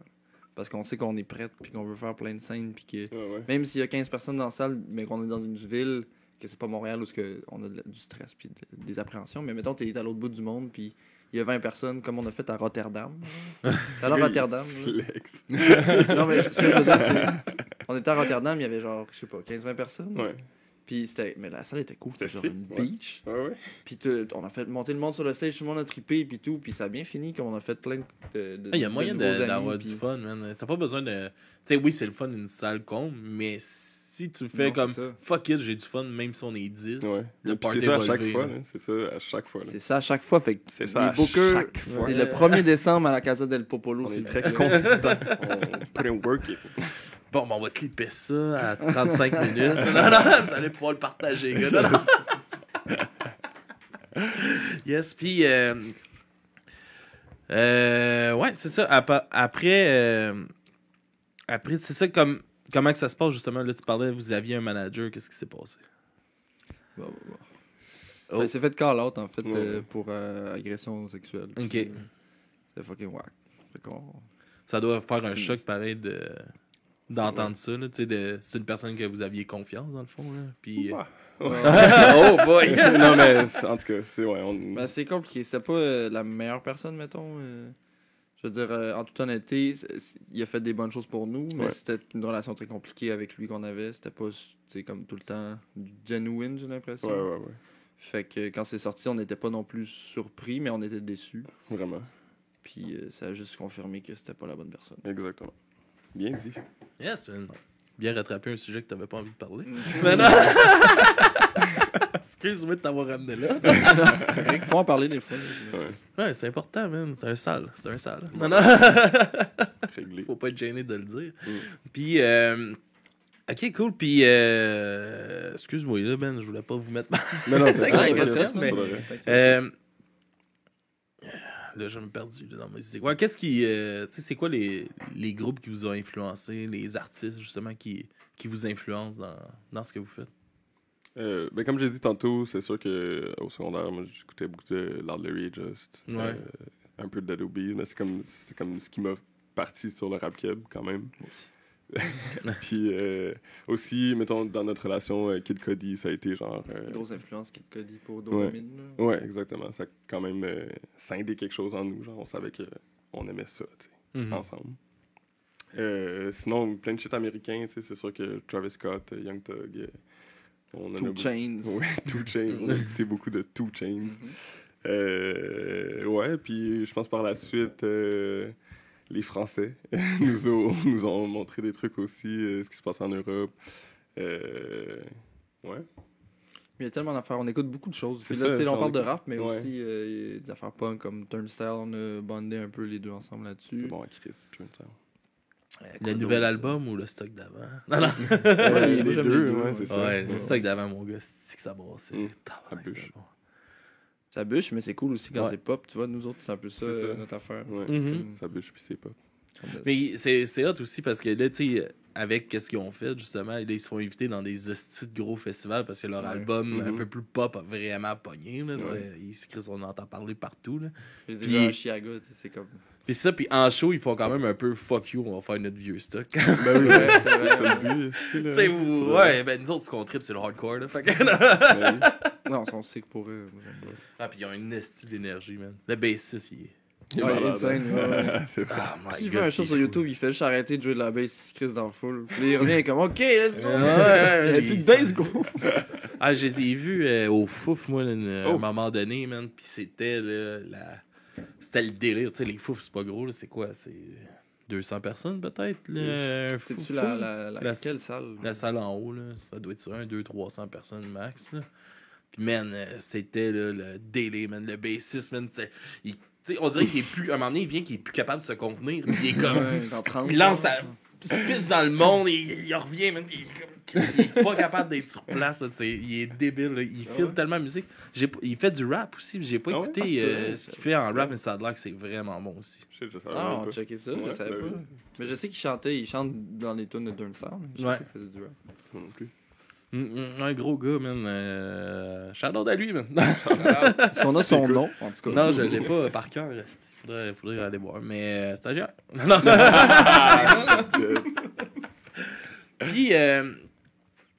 parce qu'on sait qu'on est prête puis qu'on veut faire plein de scènes puis que ça. Ouais, ouais. même s'il y a 15 personnes dans la salle mais qu'on est dans une ville que c'est pas Montréal où que on a de du stress puis de- des appréhensions mais mettons t'es à l'autre bout du monde puis il y a 20 personnes comme on a fait à Rotterdam. Oui, Rotterdam. Flex. non, mais ce que je veux dire, c'est- on était à Rotterdam, il y avait genre, je sais pas, 15-20 personnes. Ouais. Puis c'était. Mais la salle était cool, c'était genre une ouais. beach. Ouais, ouais. Puis te- on a fait monter le monde sur le stage, tout le monde a trippé, puis tout. Puis ça a bien fini, comme on a fait plein de. de- Ah, Il y a de moyen d'avoir puis- du fun, man. T'as pas besoin de. Tu sais, oui, c'est le fun d'une salle con, mais si tu fais Non, comme fuck it, j'ai du fun, même si on est 10. Ouais. Le party c'est ça à chaque fois. C'est ça à chaque fois. C'est ça à chaque fois. Fait C'est ça à bookers, chaque fois. C'est le 1er décembre à la Casa del Popolo. On c'est est très consistant. on put in work. Bon, ben, on va clipper ça à 35 minutes. Non, non, non, vous allez pouvoir le partager, gars. Non, non. yes, puis. Euh, euh, ouais, c'est ça. Après. euh, après, c'est ça comme. Comment que ça se passe justement? Là, tu parlais, vous aviez un manager, qu'est-ce qui s'est passé? Bon, bon, bon. Oh. Ben, c'est fait call out en fait Ouais. euh, pour euh, agression sexuelle. Ok. C'est fucking whack. Fait. Ça doit faire un choc pareil de d'entendre ça. Là, tu sais, de, c'est une personne que vous aviez confiance dans le fond. Là, puis, euh, Ouais. oh boy! non, mais c'est- en tout cas, c'est ouais. On... Ben, c'est compliqué. C'était pas euh, la meilleure personne, mettons. euh. Je veux dire, euh, en toute honnêteté, c'est- c'est- il a fait des bonnes choses pour nous, mais Ouais. c'était une relation très compliquée avec lui qu'on avait. C'était pas, tu sais, comme tout le temps genuine, j'ai l'impression. Ouais, ouais, ouais. Fait que quand c'est sorti, on n'était pas non plus surpris, mais on était déçus. Vraiment. Puis euh, ça a juste confirmé que c'était pas la bonne personne. Exactement. Bien dit. Yes, man. Bien rattrapé un sujet que t'avais pas envie de parler. Mm. Mais non! Excuse-moi de t'avoir ramené là. Il faut en parler des fois. Ouais. Ouais, c'est important, man. C'est un sale. C'est un sale. Non, non. Réglé. Faut pas être gêné de le dire. Mm. Puis, euh, ok, cool. Puis, euh, excuse-moi, là, Ben, je voulais pas vous mettre mal. Non, non, pas mais-. Euh, là, je me perdu là, dans mes idées. Ouais, qu'est-ce qui. euh, tu sais, c'est quoi les, les groupes qui vous ont influencé, les artistes, justement, qui, qui vous influencent dans, dans ce que vous faites? Euh, ben, comme j'ai dit tantôt, c'est sûr que au secondaire, moi, j'écoutais beaucoup de Loud Larry Just. Ouais. euh, un peu de Dead Obies, mais c'est comme, comme ce qui m'a parti sur le rap keb quand même. Puis euh, aussi, mettons, dans notre relation, euh, Kid Cody, ça a été genre. euh, Grosse influence Kid Cody pour Dopamine. là. Ouais, exactement. Ça a quand même euh, scindé quelque chose en nous. Genre, on savait qu'on aimait ça, tu sais, Mhm. ensemble. Euh, sinon, plein de shit américain, tu sais, c'est sûr que Travis Scott, Young Thug, euh, on en a Two Chains. Ouais, Two Chains. On a écouté beaucoup de Two Chains. Mhm. Euh, ouais, puis je pense par la suite, euh, les Français nous, ont, nous ont montré des trucs aussi, euh, ce qui se passe en Europe. Euh, ouais. Il y a tellement d'affaires. On écoute beaucoup de choses. Puis là, ça, on parle de rap, mais Ouais. aussi euh, des affaires punk comme Turnstile. On a bondé un peu les deux ensemble là-dessus. C'est bon, Chris, tu veux Le nouvel album ou le stock d'avant? Non, non. Ouais, les deux, les deux, ouais, ouais. c'est ça. Ouais, le stock d'avant, mon gars, c'est que ça brassait. Mm. Bon. Ça bûche, mais c'est cool aussi quand Ouais. c'est pop. Tu vois, nous autres, c'est un peu ça, notre affaire. Ouais. Mhm. Ça bûche, puis c'est pas. Mais c'est hot aussi parce que là, tu sais, avec qu'est-ce qu'ils ont fait, justement, là, ils se font inviter dans des hosties de gros festivals parce que leur Ouais. album un Mhm. peu plus pop a vraiment pogné. Là, ils- on entend parler partout. Là. Puis- à Chicago, tu sais, c'est comme. Puis ça, puis en show, ils font quand même un peu fuck you, on va faire notre vieux stock. Ben oui, Ouais, c'est le but, c'est Tu sais, vous- ouais, ben nous autres, ce qu'on tripe, c'est le hardcore. Là, fait que- Ben Non, on sait que pour eux. ah, puis ils ont une esti d'énergie, man. Le bassiste, il est. Il est Ouais, malade, insane, hein. ouais, ouais. c'est vrai. Ah, my Il God, fait un show sur YouTube, il fait juste arrêter de jouer de la bass, il se crisse dans le full. Puis il revient comme OK, let's go. Ouais, ouais, il y a plus de bass, gros. Ah, je les ai vus euh, au Fouf, moi, à Oh. un moment donné, man. Puis c'était là, la... C'était le délire. Tu sais, les Fouf, c'est pas gros, là. C'est quoi? C'est 200 personnes, peut-être, là, C'est-tu la, là? la, la, La- quelle salle? La salle en haut, là. Ça doit être ça, 1, 2, 300 personnes max, là. Puis, man, euh, c'était le délire, man. Le bassiste, man, il- sais, on dirait qu'il est plus... À un moment donné, il vient qu'il est plus capable de se contenir. Il est comme... Ouais, dans 30. Il lance sa se pisse dans le monde, il, il revient, man, il, il est pas capable d'être sur place. là, il est débile. là, Il Ah ouais? tellement la musique. Il fait du rap aussi. J'ai pas Ah ouais? écouté Ah, euh, vrai, ce ça. qu'il fait en rap, mais ça a l'air que c'est vraiment bon aussi. Je savais Ah, on ça, Ouais, je savais ben pas. oui. Mais je sais qu'il chantait, il chante dans les tunes de sais Ouais. pas qu'il faisait du rap. Moi non plus. Mm, mm, un gros gars, man. Euh... Shout-out à lui, man. Est-ce qu'on a son nom, en tout cas? non, je l'ai pas euh, par cœur. esti. Faudrait, faudrait aller voir. Mais euh, stagiaire. Non. Euh, Puis, euh,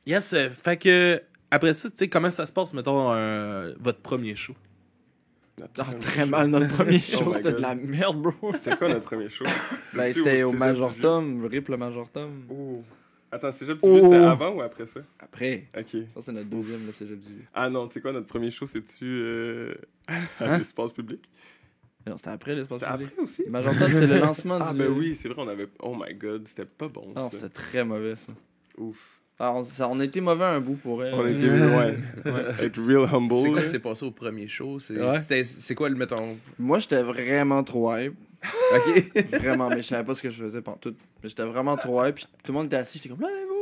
yes, euh, fait que, après ça, tu sais, comment ça se passe, mettons, un- votre premier show? Ah, très mal, notre premier Oh show, c'était de la merde, bro. C'était quoi notre premier show? Ben, c'était au Majortum, Rip le Majortum. Oh. Attends, c'est déjà Oh. c'était avant ou après ça? Après. Ok. Je pense que c'est notre deuxième, le cégep du. Ah non, tu sais quoi, notre premier show, c'est-tu euh, Hein? à l'espace public? Non, c'était après l'espace C'était public. après aussi? Magenta, c'est le lancement Ah du. ben oui, c'est vrai, on avait... Oh my god, c'était pas bon, Non, c'était très mauvais, ça. Ouf. Alors, on, ça- on a été mauvais un bout pour elle. On a été ouais. Être real humble. C'est quoi qui s'est passé au premier show? C'est Ouais. c'est quoi le mettons? Moi, j'étais vraiment trop hype. Ok. Vraiment, mais je savais pas ce que je faisais pendant tout. Mais j'étais vraiment trop hype. Puis tout le monde était assis. J'étais comme, levez-vous!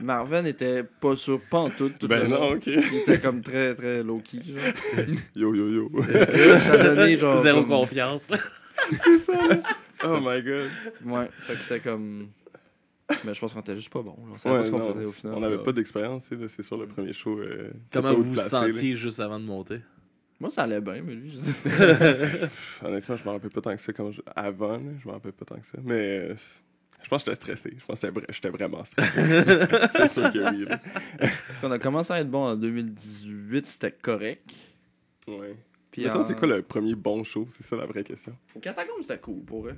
Marvin était pas sûr, pas en tout. tout Ben le non, ok. Il était comme très, très low-key. Genre. Yo, yo, yo. ça donnait genre. Zéro comme- confiance. oh my god. Ouais, fait que c'était comme. Mais je pense qu'on était juste pas bon. On savait Ouais, pas ce qu'on non, faisait au final. On n'avait pas d'expérience, tu sais, là, c'est sûr, le premier show. euh, tu sais Comment pas où vous te vous placer, là. sentiez juste avant de monter? Moi, ça allait bien, mais lui, je sais. Honnêtement, je me rappelle pas tant que ça quand je- avant, je me rappelle pas tant que ça. Mais euh, je pense que j'étais stressé. Je pense que j'étais vraiment stressé. c'est sûr que oui. Parce qu'on a commencé à être bon en 2018, c'était correct. Ouais. Puis en- c'est quoi le premier bon show? C'est ça la vraie question. Au Catacombe, c'était cool pour eux.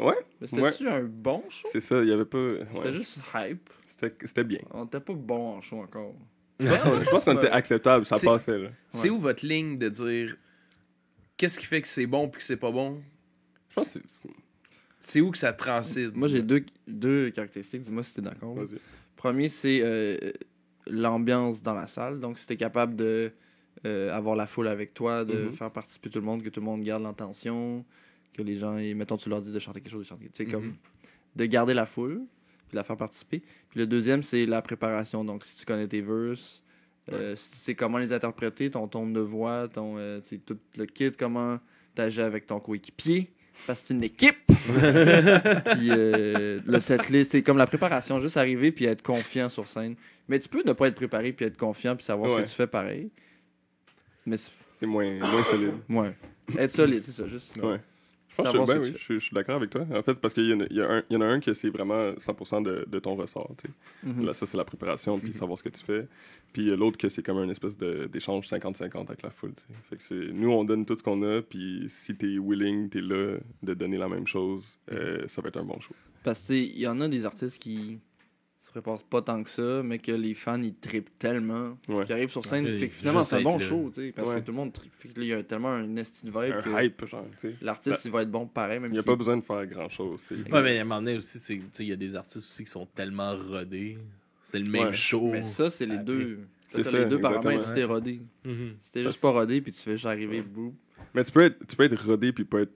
Ouais? Mais c'était-tu un bon show? C'est ça, il y avait pas. ouais. C'était juste hype. C'était c'était bien. On était pas bon en show encore. Je pense- qu'on était acceptable, ça C'est- passait. Là. C'est où votre ligne de dire qu'est-ce qui fait que c'est bon puis que c'est pas bon? Je pense que c'est. C'est où que ça transcende? Moi, j'ai deux, deux caractéristiques. Dis-moi si t'es d'accord. Vas-y. Premier, c'est euh, l'ambiance dans la salle. Donc, si t'es capable de euh, avoir la foule avec toi, de Mhm. faire participer tout le monde, que tout le monde garde l'intention, que les gens, et mettons, tu leur dis de chanter quelque chose, de chanter. Tu sais, comme de garder la foule, puis la faire participer. Puis le deuxième, c'est la préparation. Donc, si tu connais tes verses, euh, tu sais comment les interpréter, ton ton de voix, ton, euh, tout le kit, comment t'agis avec ton coéquipier. Parce que c'est une équipe. puis euh, le setlist, c'est comme la préparation, juste arriver puis être confiant sur scène. Mais tu peux ne pas être préparé puis être confiant puis savoir ce que tu fais pareil. Mais c'est- C'est moins, moins solide. ouais. Être solide, c'est ça, juste. Ouais. Je pense que, Savoir ben oui, tu je, suis- je suis d'accord avec toi. En fait, parce qu'il y, en a- y, un- il y en a un que c'est vraiment 100% de, de ton ressort. tu. Mhm. Là, ça, c'est la préparation, puis savoir ce que tu fais. Puis il y a l'autre que c'est comme un espèce d'échange 50-50 avec la foule. tu. Fait que nous, on donne tout ce qu'on a, puis si t'es willing, t'es là de donner la même chose, euh, ça va être un bon show. Parce que tu sais, il y en a des artistes qui se préparent pas tant que ça, mais que les fans ils trippent tellement. Ouais. Qui arrivent sur scène, Ouais, fait que finalement c'est un bon show, tu sais, parce Ouais. que tout le monde trippe. Fait que là, il y a tellement un esti de vibe Un que hype, genre, tu sais. l'artiste il va être bon pareil, même Il n'y a si- pas besoin de faire grand-chose. tu sais. Ouais, mais à un moment donné aussi, tu il y a des artistes aussi qui sont tellement rodés. C'est le même Ouais. show. Mais ça, c'est les Après. deux. C'est ça, les deux paramètres si t'es rodé. Mhm. Si t'es juste pas rodé puis tu fais juste arriver, boum. Mais tu peux être, tu peux être rodé, puis pas être,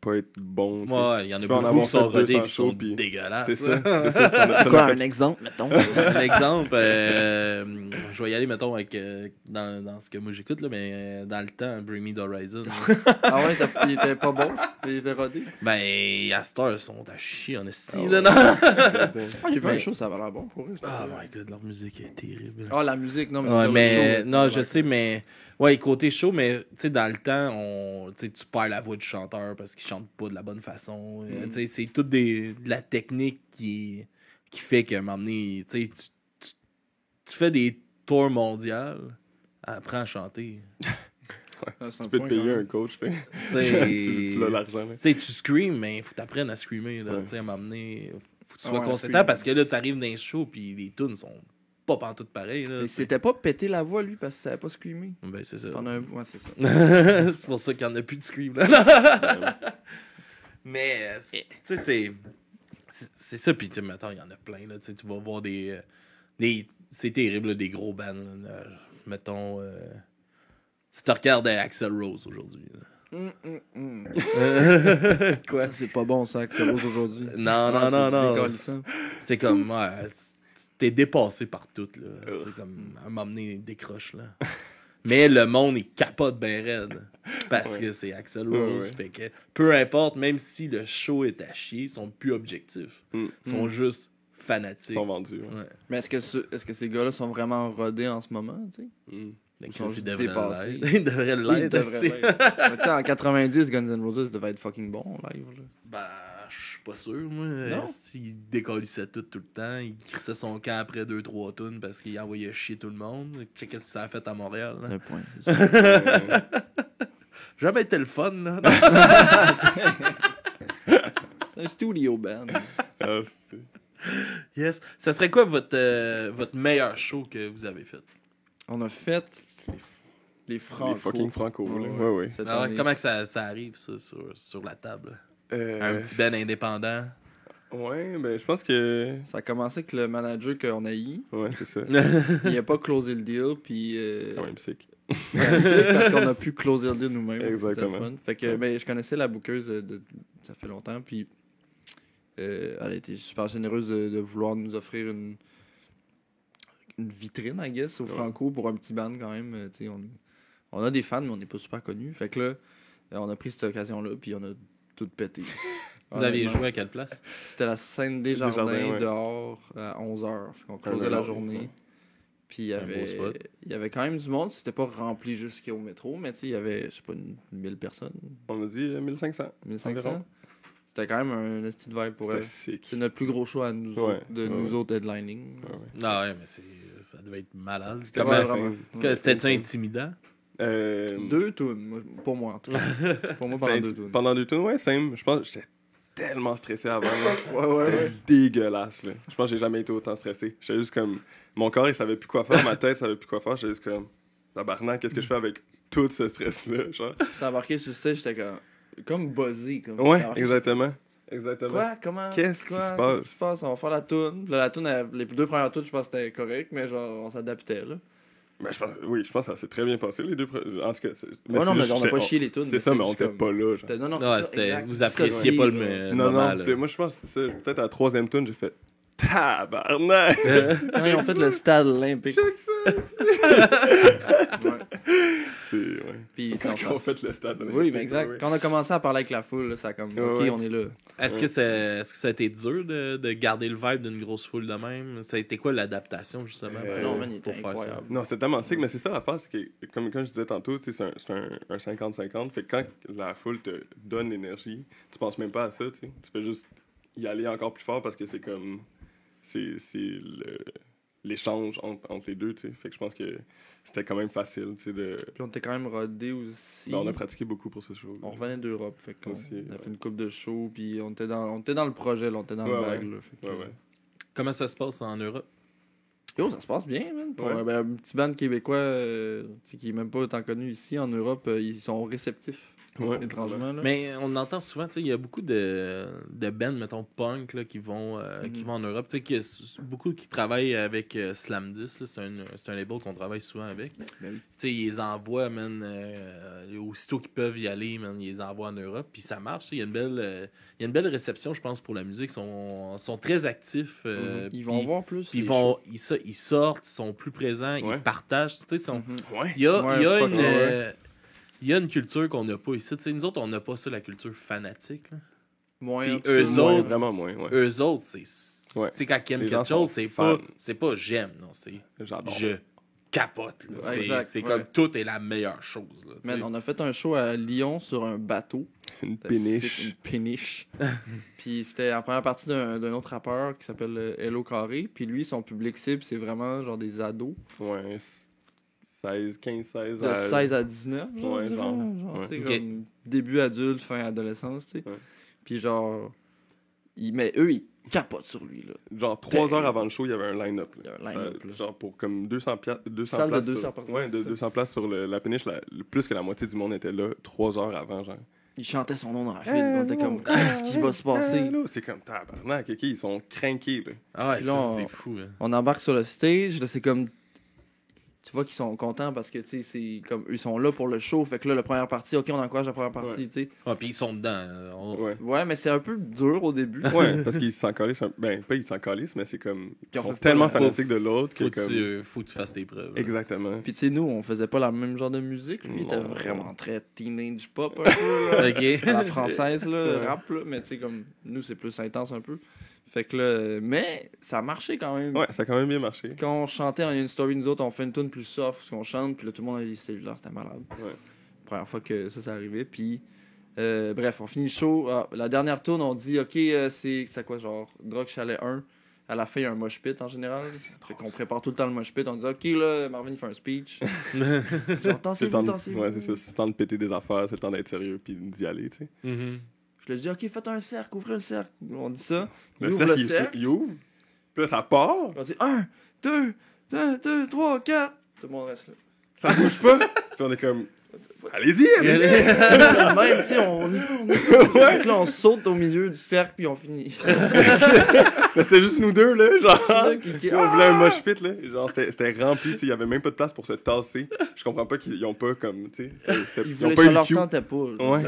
pas être bon. tu sais. Ouais, il y en a beaucoup qui sont rodés 200 et qui sont puis- dégueulasses. C'est ça, c'est ça. Quoi, fait- un exemple, mettons? Un exemple, euh, je vais y aller, mettons, avec, euh, dans, dans ce que moi j'écoute, là, mais euh, dans le temps, Bring Me the Horizon. Ah ouais, il était pas bon, il était rodé? ben, à cette heure, ils sont à chier en esti, Ah là, ouais. non? Ah, j'ai vu Mais- un show, ça avait l'air bon pour eux. Oh my god, leur musique est terrible. Ah, la musique, non, mais. Ouais, mais show, non, ouais. je sais, mais ouais, côté show, mais tu sais, dans le temps, on, tu perds la voix du chanteur parce qu'il chante pas de la bonne façon. Euh, Mm. Tu sais, c'est toute des, de la technique qui, qui fait qu'à un moment donné, tu sais, tu, tu, tu fais des tours mondiales, apprends à chanter. Ah, Tu peux te payer un coach. Tu Tu- l'as l'argent, tu screams, mais il faut que tu apprennes à screamer. Là, Ouais. tu sais, à donné, faut que tu Ah sois ouais, scream. parce que là, tu arrives dans les shows puis les tunes sont pas pantoute. Là, sais. c'était pas péter la voix, lui, parce qu'il savait pas screamer. Ben, c'est ça. Pendant un... Ouais, c'est ça. c'est pour ça qu'il n'y en a plus de scream. Là. Mais, euh, c'est- tu sais, c'est. c'est- ça, puis tu mettons, il y en a plein. Là, tu sais, tu vas voir des. euh, des c'est terrible, là, des gros bands. là, mettons. euh, si tu regardes Axel Rose aujourd'hui. là. Hum, hum, hum. Quoi? Ça, c'est pas bon, ça, que ça rose aujourd'hui. Non, non, Ah, non, c'est non. C'est comme. Ouais, c'est- t'es dépassé par tout. C'est comme. À un moment donné, décroche. là. Mais le monde, il capote bien raide. Parce Ouais. que c'est Axel Rose. ouais. Fait que peu importe, même si le show est à chier, ils sont plus objectifs. Mm. Ils sont Mm. juste Ils fanatiques. sont vendus. ouais. Ouais. Mais est-ce que, ce- est-ce que ces gars-là sont vraiment rodés en ce moment, tu sais? Mm. Donc, Ils sont ils devraient dépassés. l'être. Ils devraient ils l'être. en 90, Guns N' Roses devait être fucking bon en live. Là. Ben, suis pas sûr, moi. Non? Il décollissait tout tout le temps? Il crissait son camp après 2-3 tonnes parce qu'il envoyait chier tout le monde. Check ce que ça a fait à Montréal. là. Un point. Euh, Jamais été le fun, là. C'est un studio band. ah, Yes. Ça serait quoi votre, euh, votre meilleur show que vous avez fait? On a fait les Franco. Les fucking franco, là. Ouais, Ouais, ouais. cette Alors, année. comment que ça, ça arrive, ça, sur, sur la table? Euh, Un petit ben indépendant. Ouais, ben, je pense que. Ça a commencé avec le manager qu'on a eu. Ouais, c'est ça. Il a pas closé le deal, puis. euh, Quand même sick. parce qu'on a pu closer le deal nous-mêmes. Exactement. C'était le fun. Fait que, Ouais. ben, je connaissais la bouqueuse de, de- ça fait longtemps, puis euh, elle a été super généreuse de, de vouloir nous offrir une, une vitrine, I guess, au Ouais. Franco pour un petit band quand même. euh, tu sais, on, on a des fans, mais on n'est pas super connus. Fait que là, euh, on a pris cette occasion-là, puis on a tout pété. Vous aviez joué à quelle place? C'était la scène des jardins, ouais. dehors à 11h. On closait la journée. ouais. Puis il y avait, spot. il y avait quand même du monde. C'était pas rempli jusqu'au métro, mais tu sais, il y avait, je sais pas, une, 1000 personnes, On a dit euh, 1500. 1500. Environ. C'était quand même un petit vibe pour elle. C'est notre plus gros show à nous Ouais, autres, de ouais, nous autres headlining. Ouais, ouais. Ah ouais, mais c'est, ça devait être malade. C'était vraiment- intimidant? Euh, Deux tunes, moi, pour moi en tout cas. pour moi, pendant c'était- deux tunes. Pendant deux tours, ouais, same. Je pense que j'étais tellement stressé avant. là. Ouais, ouais, C'était ouais. dégueulasse, là. Je pense que j'ai jamais été autant stressé. J'étais juste comme. Mon corps, il savait plus quoi faire. Ma tête, savait plus quoi faire. J'étais juste comme. Tabarnak, qu'est-ce que je fais avec tout ce stress-là? Genre? J'étais embarqué sur stage, j'étais comme, comme buzzé. Comme, Ouais, exactement. Exactement. Quoi? Comment? Qu'est-ce qui quoi? se passe? Qu'est-ce qui se passe? On va faire la toune. Là, la toune, elle- les deux premières tounes, je pense que c'était correct, mais genre, on s'adaptait, là. Ben, je pense, oui, je pense que ça s'est très bien passé, les deux. En tout cas, c'est- mais Ouais, non, c'est mais on n'a pas chié les tunes. C'est ça, mais on était était pas là. Genre. Non, non, c'est Non, vous appréciez pas le, non, non. Puis moi, je pense que c'est ça. Peut-être à la troisième tune, j'ai fait tabarnak! Quand ils ont fait le stade olympique. Check ça! C'est, ouais. Puis, Quand on fait le stade. Oui, mais exact. Quand on a commencé à parler avec la foule, là, ça a comme, Ouais, ok, ouais. on est là. Est-ce que, c'est, est-ce que ça a été dur de, de garder le vibe d'une grosse foule de même? Ça a été quoi l'adaptation, justement? Euh, non, man, il pour était faire ça? incroyable. Non, c'était tellement sick, mais c'est ça l'affaire, c'est que, comme quand je disais tantôt, c'est un- c'est un un 50-50. Fait que quand la foule te donne l'énergie, tu penses même pas à ça, tu sais. Tu fais juste y aller encore plus fort parce que c'est comme. C'est c'est le- l'échange entre, entre les deux, tu sais. Fait que je pense que c'était quand même facile, tu sais, de. Puis on était quand même rodés aussi. Ben, on a pratiqué beaucoup pour ce show. On revenait d'Europe, fait qu'on Aussi, on a ouais. fait une coupe de shows, puis on était dans, on était dans le projet, là, on était dans Ouais, le ouais. vague, là. fait que- Ouais, ouais. Comment ça se passe en Europe? Yo, ça se passe bien, man. Pour Ouais. un, ben, un petit band québécois euh, tu sais, qui est même pas autant connu ici en Europe, euh, ils sont réceptifs, Ouais. étrangement. Là. Mais on entend souvent, tu sais, il y a beaucoup de, de bands, mettons, punk, là, qui vont, euh, Mhm. qui vont en Europe. Tu sais, qu'il y a s- beaucoup qui travaillent avec euh, Slam 10, là, c'est un, c'est un label qu'on travaille souvent avec. Ben oui. Tu sais, ils les envoient, man, euh, aussitôt qu'ils peuvent y aller, man, ils les envoient en Europe, puis ça marche. tu sais, Il y a une belle, euh, il y a une belle réception, je pense, pour la musique. Ils sont, sont très actifs. euh, ils vont voir plus. puis ils vont, ils, so- ils sortent, ils sont plus présents, Ouais. ils partagent. Tu sais, ils sont. Mhm. Ouais. il y a, y a une, ouais. Il y a une culture qu'on n'a pas ici. Tu sais, nous autres, on n'a pas ça, la culture fanatique. là. Moins, Puis eux Moins, autres- vraiment moins, ouais. Eux autres, c'est Ouais. c'est quand ils aiment quelque chose, c'est pas, c'est pas j'aime, non, c'est je capote. C'est comme tout est la meilleure chose. On a fait un show à Lyon sur un bateau. Une péniche. Une péniche. puis c'était la première partie d'un d'un autre rappeur qui s'appelle euh, Hello Carré. Puis lui, son public cible, c'est vraiment genre des ados. Ouais. 16, 15, 16. De à- 16 à 19. Genre, Ouais, genre, genre, ouais. tu sais, Ok. comme début adulte, fin adolescence, tu sais. Ouais. Puis genre. ils- mais eux, ils capotent sur lui, là. Genre, trois heures avant le show, il y avait un line-up. là. Il y avait un line-up, Ça- là. Genre, pour comme 200, pia- 200 Salle de places. 200 sur... Ouais, de c'est ça. 200 places sur le- la péniche. la- plus que la moitié du monde était là, trois heures avant, genre. Ils chantaient son nom dans la file. on était comme, qu'est-ce qui va se passer? C'est comme tabarnak, ok, ils sont craqués, là. Ah ouais, là, c'est fou. hein. On embarque sur le stage, là, c'est comme. Tu vois qu'ils sont contents parce que, tu sais, c'est comme. Ils sont là pour le show. Fait que là, la première partie, ok, on encourage la première partie, Ouais. tu sais. Ah, puis ils sont dedans. euh, on- Ouais. Ouais, mais c'est un peu dur au début. Ouais, parce qu'ils s'en calissent. un- Ben, pas ils s'en calissent, mais c'est comme. Ils Ils ont sont tellement pas- fanatiques de l'autre que Faut, comme. tu, euh, faut que tu fasses tes preuves. Exactement. Puis, tu sais, nous, on faisait pas la même genre de musique. Lui, il était vraiment très teenage pop, un peu, là. Ok. à la française, là, rap, là. Mais, tu sais, comme. Nous, c'est plus intense un peu. Fait que là. Mais, ça a marché quand même. Ouais, ça a quand même bien marché. Quand on chantait, on a une story, nous autres, on fait une tune plus soft, parce qu'on chante, puis là, tout le monde a les cellulaires, c'était malade. Ouais. Première fois que ça, ça arrivait, puis... euh, bref, on finit le show. Ah, la dernière tune, on dit, OK, euh, c'est quoi, genre, Drug Chalet 1. À la fin, il y a un mosh pit en général. Fait qu'on prépare tout le temps le mosh pit. On dit, OK, là, Marvin, il fait un speech. genre, C'est le tassez-vous, temps de... tassez-vous. Ouais, c'est ça. C'est le temps de péter des affaires, c'est le temps d'être sérieux puis d'y aller, tu sais. Mhm. Je lui dis, OK, faites un cercle, ouvrez le cercle. On dit ça. Il Le ouvre cercle, le il, cercle. il ouvre. Puis Puis là, ça part, On dit 1, 2, 2, 2, 3, 4. Tout le monde reste là. ça bouge pas. Puis on est comme, allez-y, allez-y. Même, tu sais, on y va, là, on saute au milieu du cercle, puis on finit. Mais c'était juste nous deux, là, genre. Qui- on voulait un mosh pit, là. Genre, c'était c'était rempli, tu sais. Il y avait même pas de place pour se tasser. Je comprends pas qu'ils ont pas, comme, tu sais. Ils Ils ont pas ça eu le leur pas. Ouais.